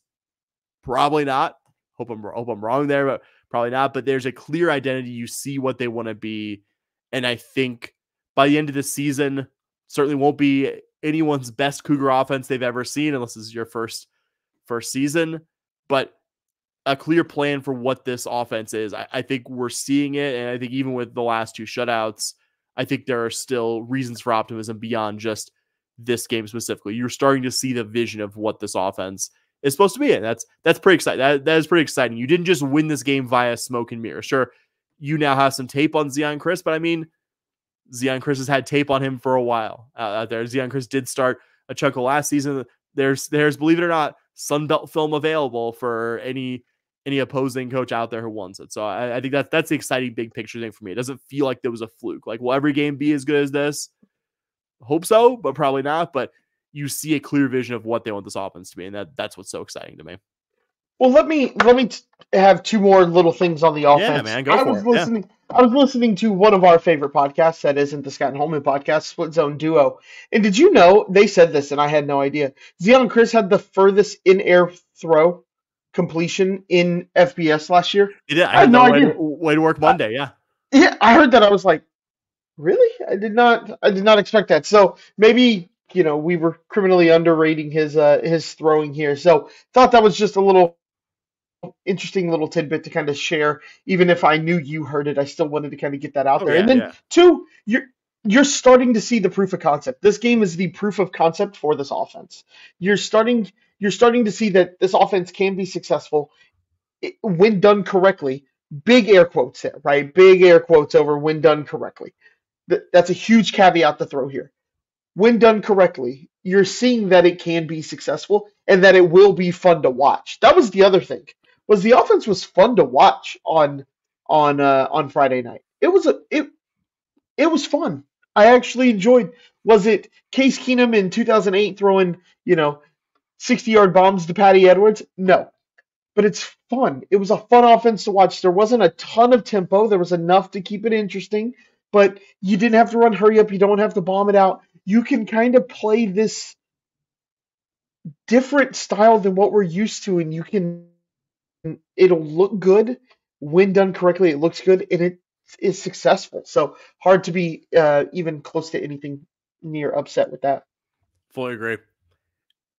Probably not. Hope I'm hope I'm wrong there, but probably not. But there's a clear identity. You see what they want to be, and I think by the end of the season, certainly won't be anyone's best Cougar offense they've ever seen, unless this is your first first season. But a clear plan for what this offense is. I, I think we're seeing it, and I think even with the last two shutouts, I think there are still reasons for optimism beyond just this game specifically. You're starting to see the vision of what this offense is supposed to be, and that's that's pretty exciting. That that is pretty exciting. You didn't just win this game via smoke and mirror. Sure, you now have some tape on Zeon Chriss, but I mean, Zeon Chriss has had tape on him for a while uh, out there. Zeon Chriss did start a chunk of last season. There's there's believe it or not, Sunbelt film available for any any opposing coach out there who wants it. So I, I think that's that's the exciting big picture thing for me. It doesn't feel like there was a fluke. Like, will every game be as good as this? Hope so, but probably not. But you see a clear vision of what they want this offense to be, and that that's what's so exciting to me. Well, let me let me t- have two more little things on the offense. Yeah, man, go I for was it, yeah. I was listening to one of our favorite podcasts that isn't the Scott and Holman podcast, Split Zone Duo. And did you know they said this, and I had no idea. Zeon Chriss had the furthest in-air throw completion in FBS last year. Did. I, I had no way, idea. way to work Monday. Yeah. Yeah, I heard that. I was like, really? I did not. I did not expect that. So maybe you know we were criminally underrating his uh his throwing here. So thought that was just a little interesting little tidbit to kind of share. Even if I knew you heard it, I still wanted to kind of get that out Oh, there. yeah, and then yeah. two, you're you're starting to see the proof of concept. This game is the proof of concept for this offense. You're starting you're starting to see that this offense can be successful when done correctly. Big air quotes there, right? Big air quotes over when done correctly. That's a huge caveat to throw here. when done correctly, you're seeing that it can be successful and that it will be fun to watch. That was the other thing. Was the offense was fun to watch on on uh, on Friday night. It was a it it was fun. I actually enjoyed. Was it Case Keenum in 2008 throwing you know 60 yard bombs to Patty Edwards? No, but it's fun. It was a fun offense to watch. There wasn't a ton of tempo. There was enough to keep it interesting, but you didn't have to run hurry up. You don't have to bomb it out. You can kind of play this different style than what we're used to, and you can. It'll look good when done correctly. It looks good, and it is successful. So hard to be uh, even close to anything near upset with that. Fully agree.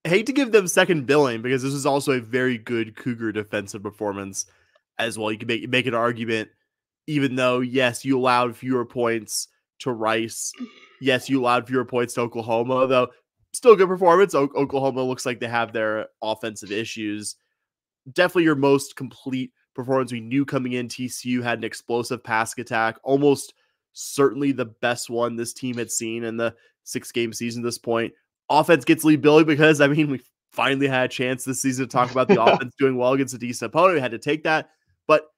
I hate to give them second billing because this is also a very good Cougar defensive performance as well. You can make make an argument, even though yes, you allowed fewer points to Rice. Yes, you allowed fewer points to Oklahoma, though still good performance. O- Oklahoma looks like they have their offensive issues. Definitely your most complete performance. We knew coming in, TCU had an explosive passing attack, almost certainly the best one this team had seen in the six game season at this point offense gets lead Billy because I mean we finally had a chance this season to talk about the offense doing well against a decent opponent. We had to take that, but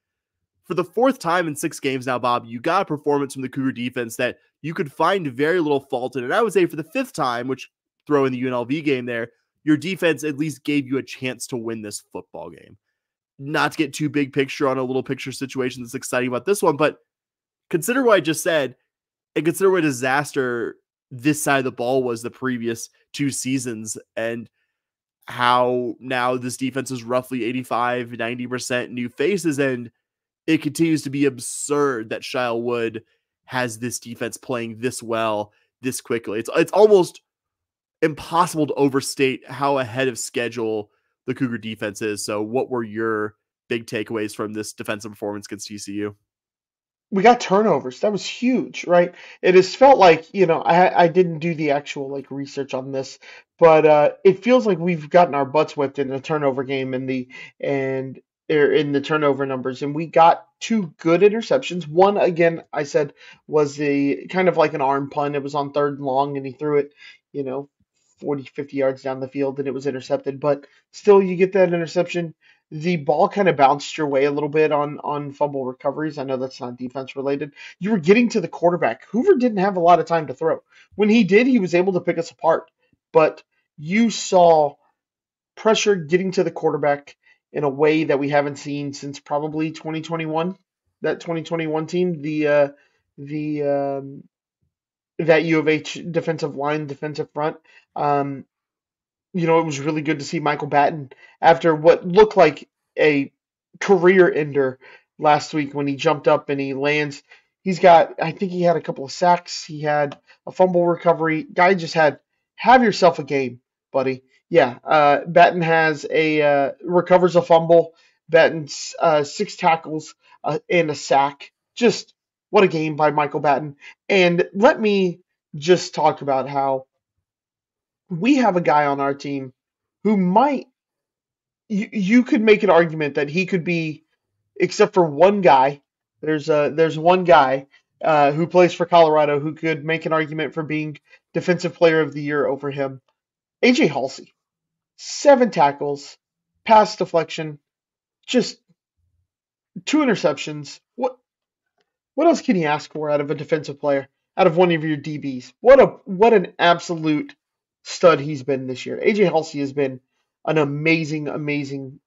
for the fourth time in six games now, Bob, you got a performance from the Cougar defense that you could find very little fault in. And I would say for the fifth time, which throw in the UNLV game there, your defense at least gave you a chance to win this football game. Not to get too big picture on a little picture situation that's exciting about this one, but consider what I just said and consider what a disaster this side of the ball was the previous two seasons and how now this defense is roughly 85 90% new faces and it continues to be absurd that Shiel Wood has this defense playing this well this quickly. It's it's almost impossible to overstate how ahead of schedule the Cougar defense is. So what were your big takeaways from this defensive performance against TCU? we got turnovers. That was huge, right? It has felt like you know I I didn't do the actual like research on this, but uh, it feels like we've gotten our butts whipped in the turnover game and the and er, in the turnover numbers, and we got two good interceptions. One again, I said was the kind of like an arm punt. It was on third and long, and he threw it, you know, 40, 50 yards down the field, and it was intercepted. But still, you get that interception the ball kind of bounced your way a little bit on on fumble recoveries. I know that's not defense related. You were getting to the quarterback. Hoover didn't have a lot of time to throw. When he did, he was able to pick us apart. But you saw pressure getting to the quarterback in a way that we haven't seen since probably 2021. That 2021 team, the uh, the um, that U of H defensive line, defensive front. Um, you know, it was really good to see Michael Batten after what looked like a career ender last week when he jumped up and he lands. He's got, I think he had a couple of sacks. He had a fumble recovery. Guy just had, have yourself a game, buddy. Yeah, uh, Batten has a, uh, recovers a fumble. Batten's uh, six tackles uh, and a sack. Just what a game by Michael Batten. And let me just talk about how we have a guy on our team who might you, you could make an argument that he could be except for one guy there's a there's one guy uh, who plays for Colorado who could make an argument for being defensive player of the year over him. AJ Haulcy. Seven tackles pass deflection just two interceptions. What what else can you ask for out of a defensive player out of one of your DBs what a what an absolute stud he's been this year. AJ Haulcy has been an amazing, amazing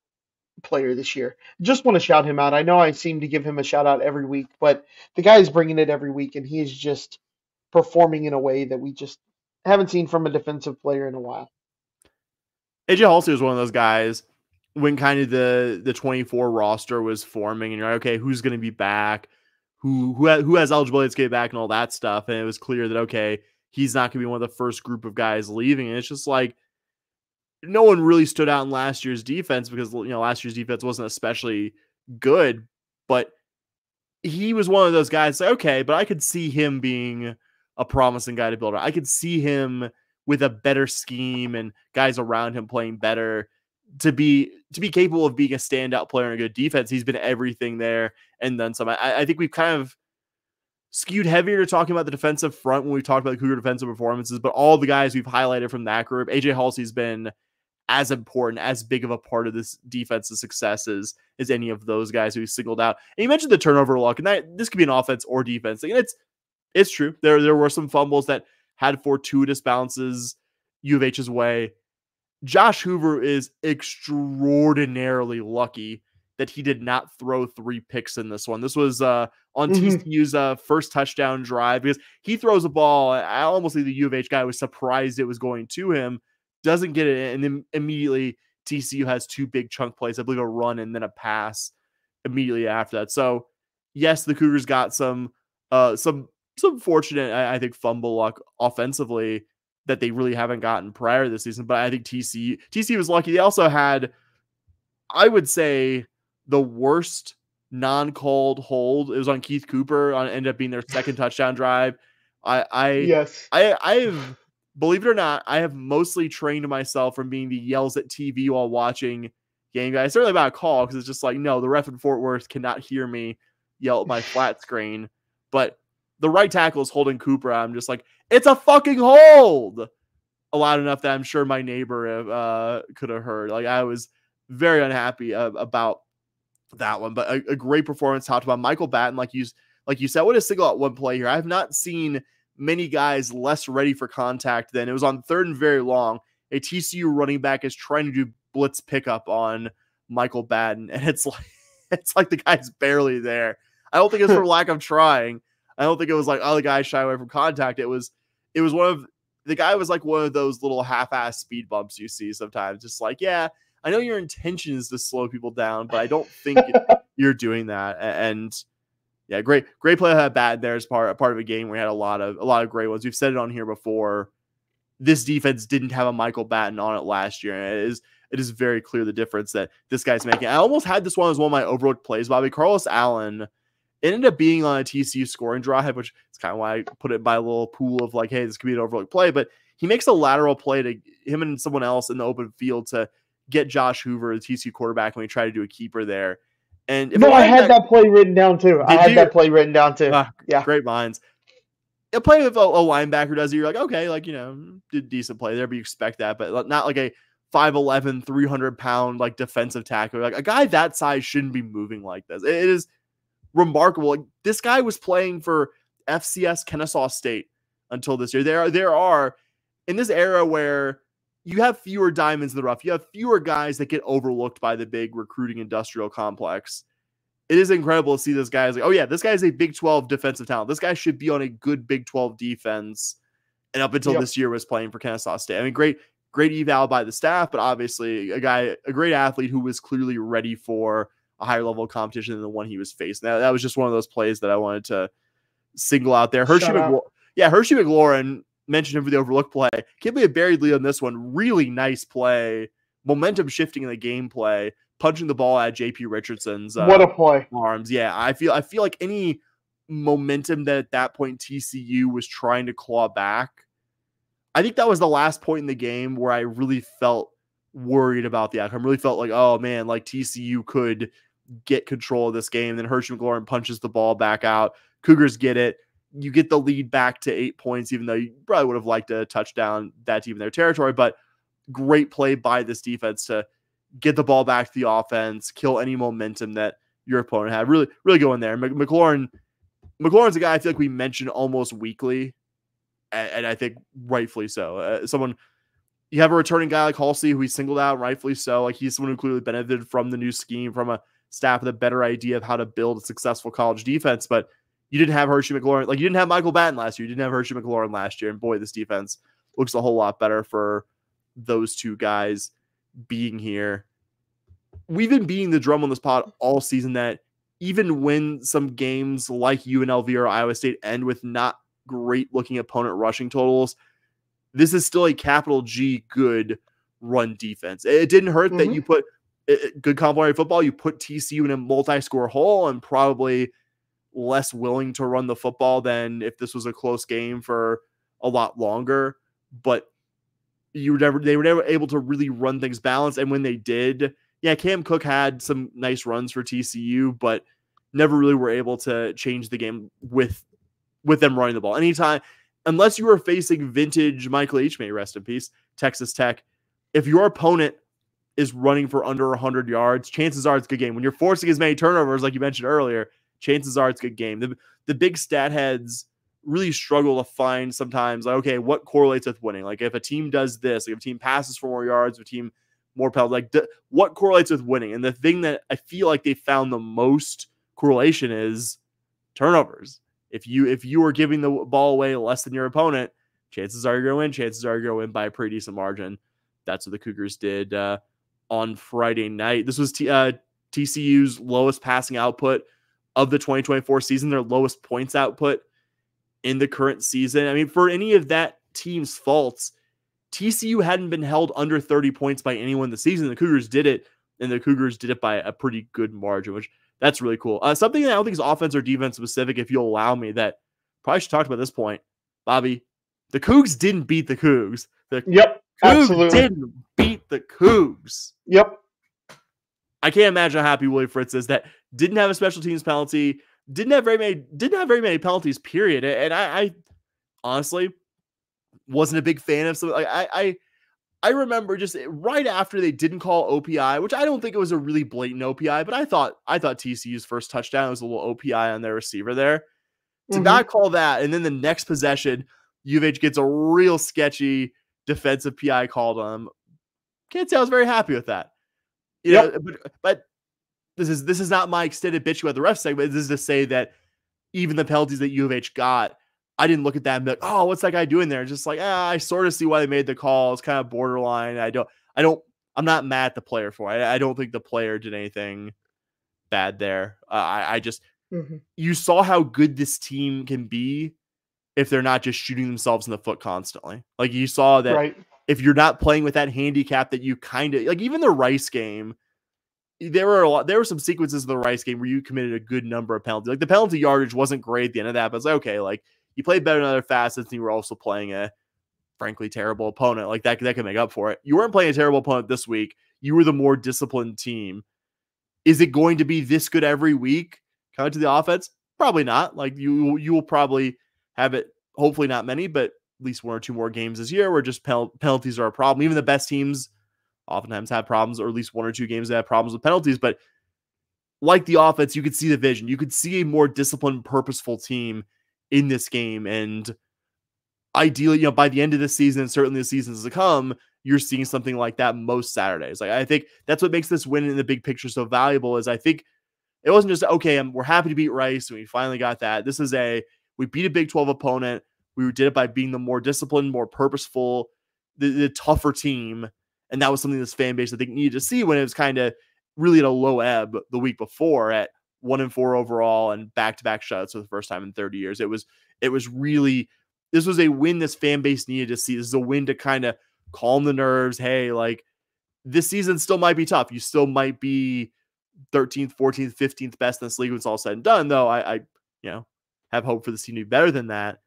player this year. Just want to shout him out. I know I seem to give him a shout out every week, but the guy is bringing it every week, and he is just performing in a way that we just haven't seen from a defensive player in a while. AJ Haulcy was one of those guys when kind of the the 24 roster was forming, and you're like, okay, who's going to be back? Who who who has eligibility to get back and all that stuff, and it was clear that okay, he's not going to be one of the first group of guys leaving. And it's just like no one really stood out in last year's defense because you know last year's defense wasn't especially good, but he was one of those guys. Like, okay, but I could see him being a promising guy to build. I could see him with a better scheme and guys around him playing better to be to be capable of being a standout player in a good defense. He's been everything there and then some. I, I think we've kind of skewed heavier to talking about the defensive front when we talked about the Cougar defensive performances, but all the guys we've highlighted from that group, AJ Haulcy's been as important, as big of a part of this defense's successes as any of those guys who singled out. And you mentioned the turnover luck, and that this could be an offense or defense thing. And it's it's true. There there were some fumbles that had fortuitous bounces U of H's way. Josh Hoover is extraordinarily lucky that he did not throw three picks in this one. This was uh, on mm-hmm. TCU's uh, first touchdown drive because he throws a ball. I almost think the U of H guy was surprised it was going to him, doesn't get it, and then immediately TCU has two big chunk plays. I believe a run and then a pass immediately after that. So yes, the Cougars got some uh, some some fortunate, I think, fumble luck offensively that they really haven't gotten prior this season. But I think TCU TCU was lucky. They also had, I would say, the worst non-called hold. It was on Keith Cooper on ended up being their second touchdown drive. I I yes I I've believe it or not, I have mostly trained myself from being the yells at TV while watching game guys. Certainly about a call because it's just like no, the ref in Fort Worth cannot hear me yell at my flat screen. But the right tackle is holding Cooper. I'm just like, it's a fucking hold. Loud enough that I'm sure my neighbor uh, could have heard. Like I was very unhappy uh, about that one, but a, a great performance talked about Michael Batten. Like you, like you said, what a single out one play here. I have not seen many guys less ready for contact than it was on third and very long. A TCU running back is trying to do blitz pickup on Michael Batten, and it's like it's like the guy's barely there. I don't think it's for lack of trying. I don't think it was like, oh, the guy shy away from contact. It was, it was one of the guy was like one of those little half-ass speed bumps you see sometimes. Just like, yeah, I know your intention is to slow people down, but I don't think you're doing that. And yeah, great, great play had bad there as part part of a game where we had a lot of a lot of great ones. We've said it on here before. This defense didn't have a Michael Batten on it last year. And it is it is very clear the difference that this guy's making. I almost had this one as one of my overlooked plays, Bobby. Carlos Allen it ended up being on a TCU scoring drive, which is kind of why I put it by a little pool of like, hey, this could be an overlooked play. But he makes a lateral play to him and someone else in the open field to get Josh Hoover, the TCU quarterback, when he tried to do a keeper there. And no, I had that, that, play written down too. I had you? that play written down too. Uh, yeah, great minds. A play with a, a, linebacker does it, you're like, okay, like you know, did decent play there, but you expect that, but not like a 5'11, 300 pound like defensive tackle. Like a guy that size shouldn't be moving like this. It is remarkable. Like, this guy was playing for FCS Kennesaw State until this year. There are there are in this era where you have fewer diamonds in the rough, you have fewer guys that get overlooked by the big recruiting industrial complex. It is incredible to see this guy. like, oh yeah, this guy is a Big 12 defensive talent. This guy should be on a good Big 12 defense. And up until yep. this year was playing for Kennesaw State. I mean, great, great eval by the staff, but obviously a guy, a great athlete who was clearly ready for a higher level of competition than the one he was facing. That, that was just one of those plays that I wanted to single out there. Hershey, McLaurin, yeah, Hershey McLaurin mentioned him for the overlook play. A buried lead on this one. Really nice play, momentum shifting in the gameplay, punching the ball at JP Richardson's uh, what a play arms. Yeah, I feel I feel like any momentum that at that point TCU was trying to claw back. I think that was the last point in the game where I really felt worried about the outcome. Really felt like, oh man, like TCU could get control of this game. Then Hershey McLaurin punches the ball back out. Cougars get it. You get the lead back to eight points, even though you probably would have liked a touchdown that deep in their territory. But great play by this defense to get the ball back to the offense, kill any momentum that your opponent had. Really, really go in there. McLaurin, McLaurin's a guy I feel like we mention almost weekly, and, and I think rightfully so. Uh, someone you have a returning guy like Haulcy who he singled out, rightfully so. Like he's someone who clearly benefited from the new scheme, from a staff with a better idea of how to build a successful college defense. But you didn't have Hershey McLaurin, like you didn't have Michael Batten last year. You didn't have Hershey McLaurin last year. And boy, this defense looks a whole lot better for those two guys being here. We've been beating the drum on this pod all season that even when some games like UNLV or Iowa State end with not great looking opponent rushing totals, this is still a capital G good run defense. It didn't hurt mm-hmm. that you put Eh, eh, good complementary football. You put TCU in a multi-score hole and probably less willing to run the football than if this was a close game for a lot longer. But you were never they were never able to really run things balanced. And when they did, yeah, Cam Cook had some nice runs for TCU, but never really were able to change the game with with them running the ball. Anytime, unless you were facing vintage Mike Leach May, rest in peace, Texas Tech, if your opponent is running for under 100 yards, chances are it's a good game. When you're forcing as many turnovers, like you mentioned earlier, chances are it's a good game. The, the big stat heads really struggle to find sometimes, like, okay, what correlates with winning? Like, if a team does this, like if a team passes for more yards, if a team more penalties, like, what correlates with winning? And the thing that I feel like they found the most correlation is turnovers. If you if you are giving the ball away less than your opponent, chances are you're going to win. Chances are you're going to win by a pretty decent margin. That's what the Cougars did uh, on Friday night. This was T- uh, TCU's lowest passing output of the 2024 season, their lowest points output in the current season. I mean, for any of that team's faults, TCU hadn't been held under 30 points by anyone this season. The Cougars did it, and the Cougars did it by a pretty good margin, which that's really cool. Uh, something that I don't think is offense or defense specific, if you'll allow me, that probably should talk about this point, Bobby. The Cougs didn't beat the Cougs. The yep, Cougs absolutely. didn't beat the Cougs. Yep. I can't imagine how happy Willie Fritz is that didn't have a special teams penalty, didn't have very many, didn't have very many penalties. Period. And I, I honestly wasn't a big fan of some. Like I, I, I remember just right after they didn't call OPI, which I don't think it was a really blatant OPI, but I thought I thought TCU's first touchdown was a little OPI on their receiver there. To Mhm. not call that, and then the next possession, U of H gets a real sketchy defensive PI called on them. Can't say I was very happy with that. You Yep. know, but, but this is this is not my extended bitch about the ref segment. This is to say that even the penalties that U of H got, I didn't look at that and be like, oh, what's that guy doing there? Just like, ah, I sort of see why they made the call. It's kind of borderline. I don't, I don't, I'm not mad at the player for it. I, I don't think the player did anything bad there. Uh, I, I just, Mhm. you saw how good this team can be if they're not just shooting themselves in the foot constantly. Like you saw that Right. If you're not playing with that handicap that you kind of like even the Rice game, there were a lot there were some sequences of the Rice game where you committed a good number of penalties. Like the penalty yardage wasn't great at the end of that, but it's like, okay, like you played better than other facets and you were also playing a frankly terrible opponent. Like that that can make up for it. You weren't playing a terrible opponent this week. You were the more disciplined team. Is it going to be this good every week? Coming to the offense? Probably not. Like you you will probably have it hopefully not many, but least one or two more games this year where just pen- penalties are a problem. Even the best teams oftentimes have problems, or at least one or two games that have problems with penalties. But like the offense, you could see the vision. You could see a more disciplined, purposeful team in this game. And ideally, you know, by the end of the season, and certainly the seasons to come, you're seeing something like that most Saturdays. Like I think that's what makes this win in the big picture so valuable. Is I think it wasn't just okay. I'm, we're happy to beat Rice, and we finally got that. This is a we beat a Big 12 opponent. We did it by being the more disciplined, more purposeful, the, the tougher team. And that was something this fan base, I think, needed to see when it was kind of really at a low ebb the week before at one and four overall and back to back shutouts for the first time in 30 years. It was, it was really, this was a win this fan base needed to see. This is a win to kind of calm the nerves. Hey, like this season still might be tough. You still might be 13th, 14th, 15th best in this league when it's all said and done, though. I, I you know, have hope for this team to be better than that.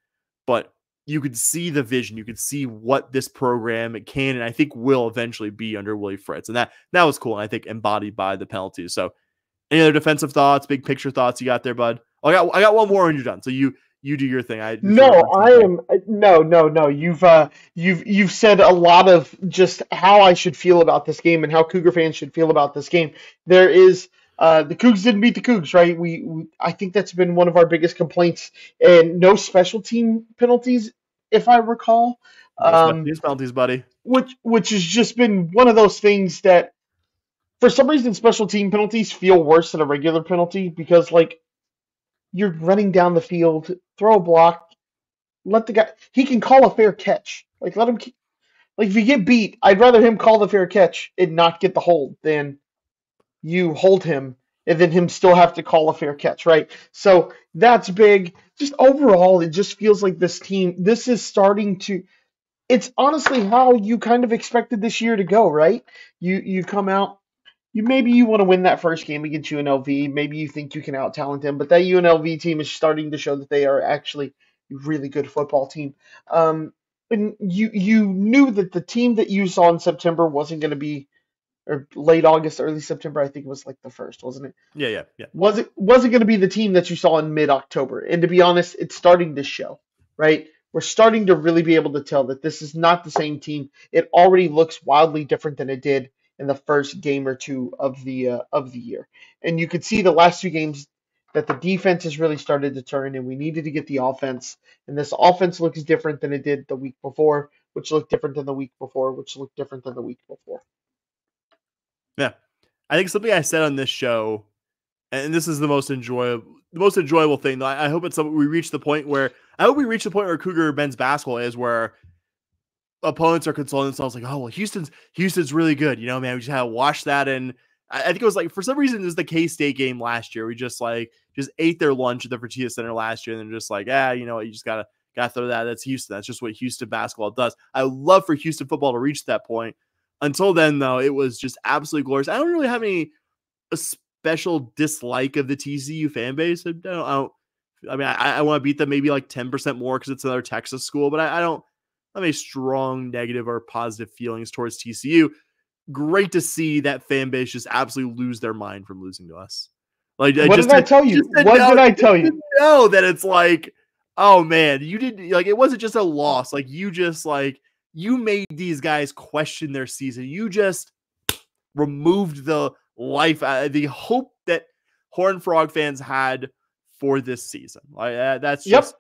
But you could see the vision, you could see what this program can and I think will eventually be under Willie Fritz. And that that was cool. And I think embodied by the penalties. So any other defensive thoughts, big picture thoughts you got there, bud? Oh, I got I got one more when you're done. So you you do your thing. I No, I am no, no, no. You've uh, you've you've said a lot of just how I should feel about this game and how Cougar fans should feel about this game. There is uh, the Cougs didn't beat the Cougs, right? We, we I think that's been one of our biggest complaints, and no special team penalties, if I recall. Um, these penalties, buddy. which which has just been one of those things that for some reason special team penalties feel worse than a regular penalty because like you're running down the field, throw a block, let the guy he can call a fair catch. Like let him ke- like if you get beat, I'd rather him call the fair catch and not get the hold than you hold him and then him still have to call a fair catch, right? So that's big. Just overall, it just feels like this team this is starting to it's honestly how you kind of expected this year to go, right? You you come out, you maybe you want to win that first game against UNLV. Maybe you think you can out talent them, but that UNLV team is starting to show that they are actually a really good football team. Um, and you you knew that the team that you saw in September wasn't going to be or late August, early September. I think it was like the first, wasn't it? Yeah, yeah, yeah. Was it wasn't going to be the team that you saw in mid October. And to be honest, it's starting to show, right? We're starting to really be able to tell that this is not the same team. It already looks wildly different than it did in the first game or two of the uh, of the year. And you could see the last two games that the defense has really started to turn, and we needed to get the offense. And this offense looks different than it did the week before, which looked different than the week before, which looked different than the week before. Yeah, I think something I said on this show, and this is the most enjoyable, the most enjoyable thing. I, I hope it's something we reach the point where I hope we reach the point where Cougar men's basketball is where opponents are consoling themselves like, oh well, Houston's Houston's really good. You know, man, we just had to watch that and I, think it was like for some reason it was the K State game last year. We just like just ate their lunch at the Fertitta Center last year, and they're just like, ah, you know what, you just gotta gotta throw that. That's Houston. That's just what Houston basketball does. I love for Houston football to reach that point. Until then, though, it was just absolutely glorious. I don't really have any a special dislike of the TCU fan base. I don't. I, don't, I mean, I, I want to beat them maybe like ten percent more because it's another Texas school, but I, I don't have any strong negative or positive feelings towards TCU great to see that fan base just absolutely lose their mind from losing to us. Like, what just did I tell you? What know, did I tell you? Know that it's like, oh man, you didn't like it wasn't just a loss. Like you just like you made these guys question their season. You just removed the life, uh, the hope that Horn Frog fans had for this season. Like uh, that's just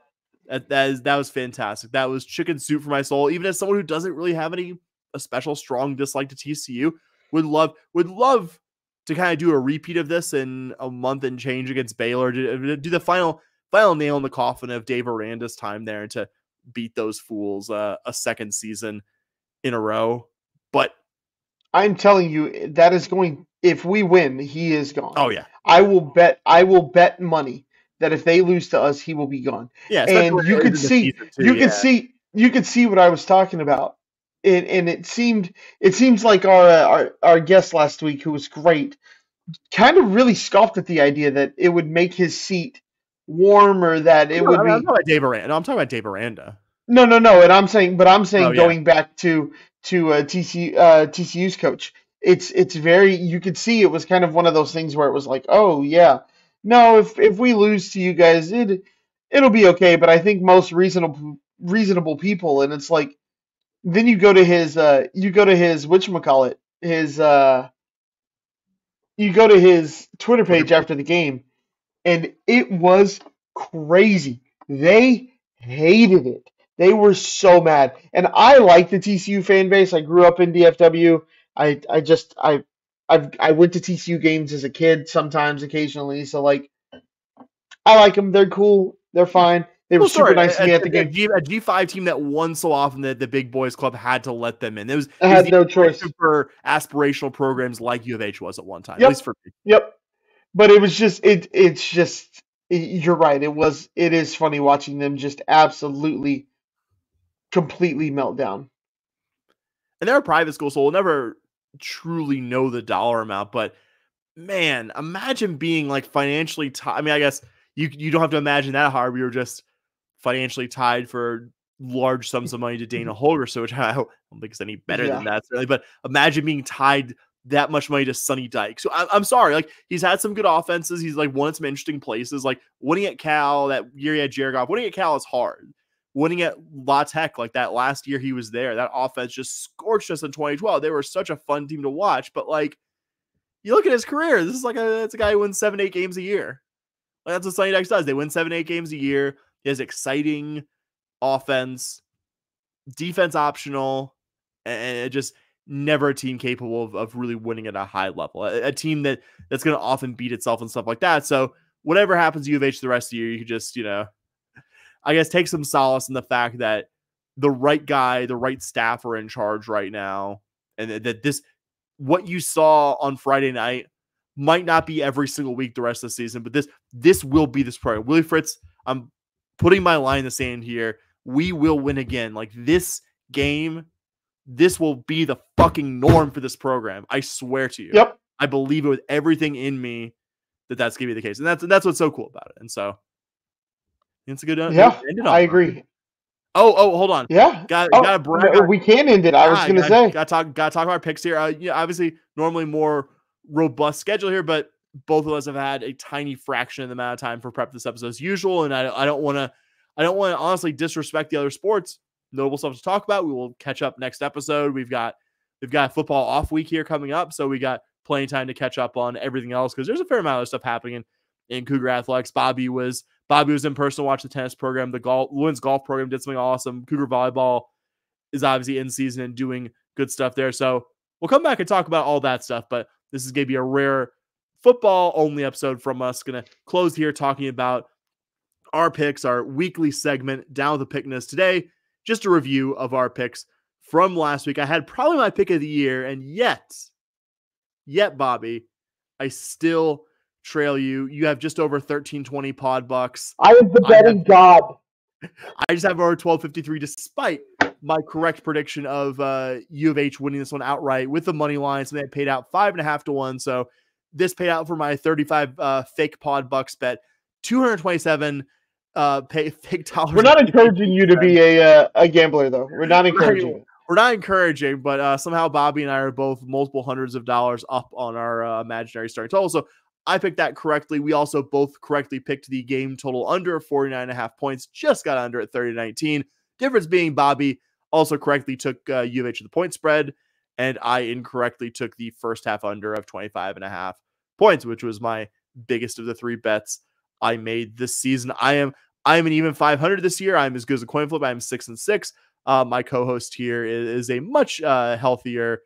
yep. that, that is that was fantastic. That was chicken soup for my soul. Even as someone who doesn't really have any a special strong dislike to TCU. Would love would love to kind of do a repeat of this in a month and change against Baylor. Do, do the final final nail in the coffin of Dave Aranda's time there and to beat those fools uh, a second season in a row. But I'm telling you, that is going. If we win, he is gone. Oh yeah, I will bet. I will bet money that if they lose to us, he will be gone. Yeah, and you could see, too, you yeah. could see, you could see what I was talking about and, and it seemed it seems like our, uh, our our guest last week, who was great, kind of really scoffed at the idea that it would make his seat warm or that it no, would I'm, be. I'm talking about Dave Aranda. No, I'm talking about Dave Aranda. No, no, no. And I'm saying, but I'm saying, oh, going yeah. back to to uh, TC uh, TCU's coach, it's it's very. You could see it was kind of one of those things where it was like, oh yeah, no, if if we lose to you guys, it it'll be okay. But I think most reasonable reasonable people, and it's like then you go to his uh you go to his whatchamacallit, his uh you go to his Twitter page after the game and it was crazy. They hated it. They were so mad. And I like the TCU fan base. I grew up in DFW. I I just I I've I went to TCU games as a kid sometimes occasionally. So like I like them. They're cool. They're fine. They were well, super sorry, nice to me at the game. A G five team that won so often that the big boys club had to let them in. It was, I had no choice. Super aspirational programs like U of H was at one time, yep. at least for me. Yep. But it was just it. It's just it, you're right. It was. It is funny watching them just absolutely, completely melt down. And they're a private school, so we'll never truly know the dollar amount. But man, imagine being like financially. tied. I mean, I guess you you don't have to imagine that hard. We were just financially tied for large sums of money to Dana mm-hmm. Holgorsen, which I don't think is any better yeah. than that, certainly. But imagine being tied that much money to Sonny Dyke. So I, am sorry, like he's had some good offenses. He's like won some interesting places. Like winning at Cal that year he had Jared Goff. Winning at Cal is hard. Winning at La Tech like that last year he was there, that offense just scorched us in 2012. They were such a fun team to watch. But like, you look at his career. This is like a it's a guy who wins seven, eight games a year. Like that's what Sonny Dykes does. They win seven, eight games a year. He has exciting offense, defense optional, and it just never a team capable of, of really winning at a high level. A, a team that that's going to often beat itself and stuff like that. So whatever happens to U of H the rest of the year, you just you know, I guess take some solace in the fact that the right guy, the right staff are in charge right now, and that this what you saw on Friday night might not be every single week the rest of the season, but this this will be this program. Willie Fritz, I'm putting my line in the sand here. We will win again. Like this game, this will be the fucking norm for this program. I swear to you. Yep. I believe it with everything in me that that's gonna be the case, and that's that's what's so cool about it. And so it's a good. Yeah, I agree. Oh, oh, hold on. Yeah. Got Oh, got to brag. we can end it. I was Ah, gonna gotta, say. Got to talk. Got to talk about our picks here. Uh, yeah, obviously, normally more robust schedule here, but both of us have had a tiny fraction of the amount of time for prep this episode as usual, and I, I don't want to. I don't want to honestly disrespect the other sports. Notable stuff to talk about. We will catch up next episode. We've got we've got football off week here coming up, so we got plenty of time to catch up on everything else because there's a fair amount of stuff happening in, Cougar athletics. Bobby was Bobby was in person watch the tennis program. The golf women's golf program did something awesome. Cougar volleyball is obviously in season and doing good stuff there. So we'll come back and talk about all that stuff. But this is to be a rare football only episode from us. To close here talking about our picks, our weekly segment down with the pick list today. Just a review of our picks from last week. I had probably my pick of the year, and yet, yet, Bobby, I still trail you. You have just over 1320 pod bucks. I am the I have- betting god. I just have over 1253 despite my correct prediction of uh, U of H winning this one outright with the money line. So they paid out five and a half to one. So this paid out for my 35 uh, fake pod bucks bet, 227 uh, pay fake dollars. We're not encouraging you to be a uh, a gambler, though. We're not encouraging. it. We're not encouraging, but uh, somehow Bobby and I are both multiple hundreds of dollars up on our uh, imaginary starting total. So I picked that correctly. We also both correctly picked the game total under 49 and a half points, just got under at 30 19. Difference being Bobby also correctly took uh, U of H to the point spread, and I incorrectly took the first half under of 25 and a half points, which was my biggest of the three bets I made this season. I am I am an even 500 this year. I'm as good as a coin flip. I'm six and six. Uh, my co-host here is, is a much uh, healthier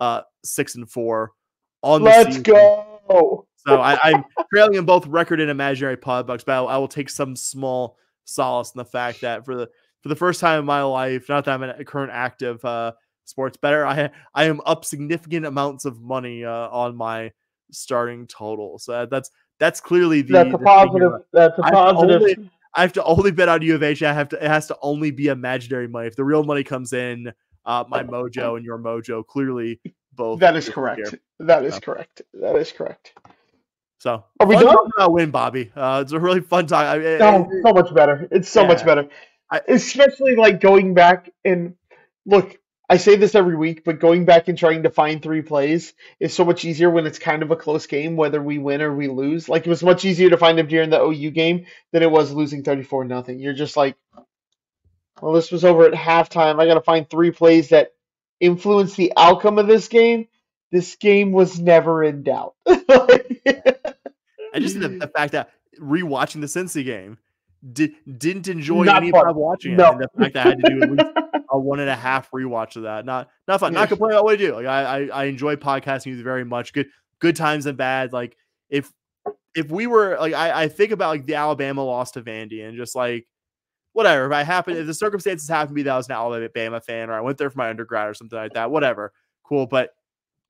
uh, six and four on Let's season. go. So I, I'm trailing in both record and imaginary pod bucks, but I, I will take some small solace in the fact that for the for the first time in my life, not that I'm a current active uh, sports better, I I am up significant amounts of money uh, on my starting total. So that's that's clearly the That's a the positive. here. That's a I've positive. only- I have to only bet on U of H. I have to. It has to only be imaginary money. If the real money comes in, uh, my mojo and your mojo clearly both. That is correct. That is So. correct. That is correct. So Are we done? about win, Bobby. Uh, it's a really fun time. I, it- Oh, it- so much better. It's so much better. I- Especially like going back and look, I say this every week, but going back and trying to find three plays is so much easier when it's kind of a close game, whether we win or we lose. Like it was much easier to find them during the OU game than it was losing 34 nothing. You're just like, well, this was over at halftime. I got to find three plays that influence the outcome of this game. This game was never in doubt. I just the, the fact that rewatching the Cincy game did, didn't enjoy Not any fun. part of watching it. No. And the fact that I had to do at least a one and a half rewatch of that. Not not fun. Not complaining about what I do. Like I, I I enjoy podcasting very much. Good good times and bad. Like if if we were like I, I think about like the Alabama loss to Vandy and just like whatever. If I happen if the circumstances happen to be that I was an Alabama fan or I went there for my undergrad or something like that, whatever. Cool. But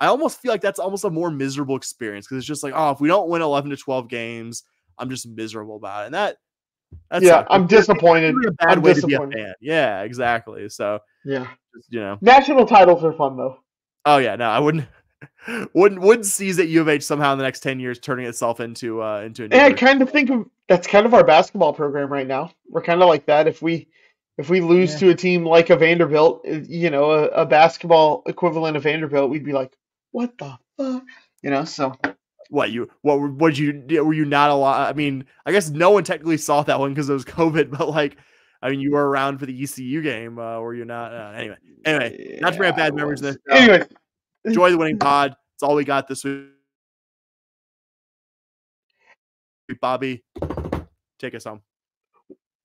I almost feel like that's almost a more miserable experience because it's just like, oh, if we don't win 11 to 12 games, I'm just miserable about it. And that, that yeah. I'm disappointed. really bad I'm way to be a fan. Yeah, exactly. So, Yeah. just, you know, National titles are fun though. oh yeah, no, I wouldn't, wouldn't, wouldn't seize at U of H somehow in the next 10 years, turning itself into, uh, into a new And I kind of think of that's kind of our basketball program right now. We're kind of like that. If we if we lose Yeah. to a team like a Vanderbilt, uh, you know, a, a basketball equivalent of Vanderbilt, we'd be like, "What the fuck?" You know. So what you, what, were- what you, were you not a lot? I mean, I guess no one technically saw that one because it was COVID, but like, I mean, you were around for the ECU game, uh, were you not? Uh, anyway, anyway, not to bring up bad memories in was. this. Anyway, enjoy the winning pod. It's all we got this week. Bobby, take us home.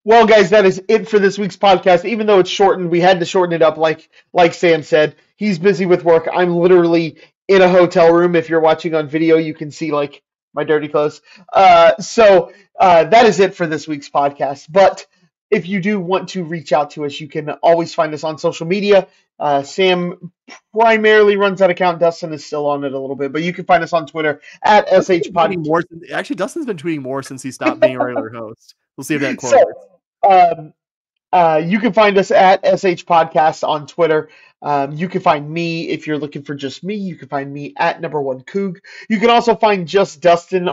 Well, guys, that is it for this week's podcast. Even though it's shortened, we had to shorten it up. Like like Sam said, he's busy with work. I'm literally in a hotel room. If you're watching on video, you can see like my dirty clothes. Uh, so uh, that is it for this week's podcast. But if you do want to reach out to us, you can always find us on social media. Uh, Sam primarily runs that account. Dustin is still on it a little bit, but you can find us on Twitter at sh podcast. more actually, Dustin's been tweeting more since he stopped being a regular host. We'll see if that So- correlates. Um, uh, you can find us at SH Podcast on Twitter. Um, you can find me if you're looking for just me. You can find me at number one Coog. You can also find just Dustin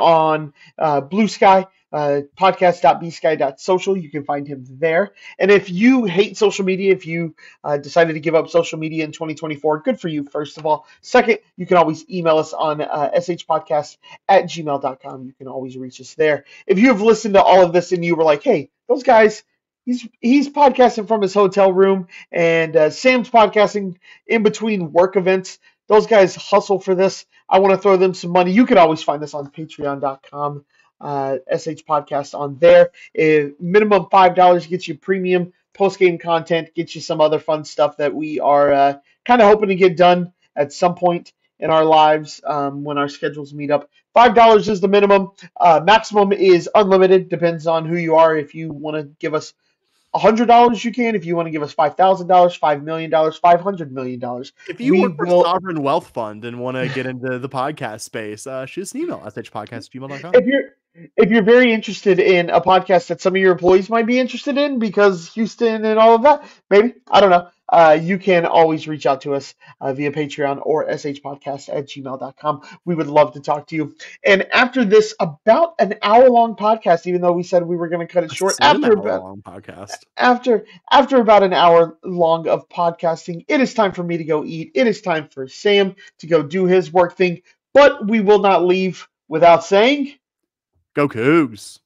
on uh, Blue Sky uh, podcast.bsky.social. You can find him there. And if you hate social media, if you uh, decided to give up social media in 2024, good for you, first of all. Second, you can always email us on uh, shpodcast at gmail.com. You can always reach us there. If you have listened to all of this and you were like, hey, those guys, he's he's podcasting from his hotel room, and uh, Sam's podcasting in between work events. Those guys hustle for this. I want to throw them some money. You can always find us on patreon.com uh, SH Podcast on there. If minimum five dollars gets you premium post game content, gets you some other fun stuff that we are uh, kind of hoping to get done at some point in our lives um, when our schedules meet up. Five dollars is the minimum. Uh, maximum is unlimited. Depends on who you are. If you want to give us hundred dollars, you can. If you want to give us five thousand dollars, five million dollars, five hundred million dollars. If you work for will... Sovereign Wealth Fund and want to get into the podcast space, uh, shoot us an email shpodcast@gmail.com. If you're if you're very interested in a podcast that some of your employees might be interested in because Houston and all of that, maybe I don't know. Uh, you can always reach out to us uh, via Patreon or shpodcast at gmail.com. We would love to talk to you. And after this, about an hour long podcast, even though we said we were going to cut it short, after about, long podcast. After, after about an hour long of podcasting, it is time for me to go eat. It is time for Sam to go do his work thing. But we will not leave without saying. Go Cougs.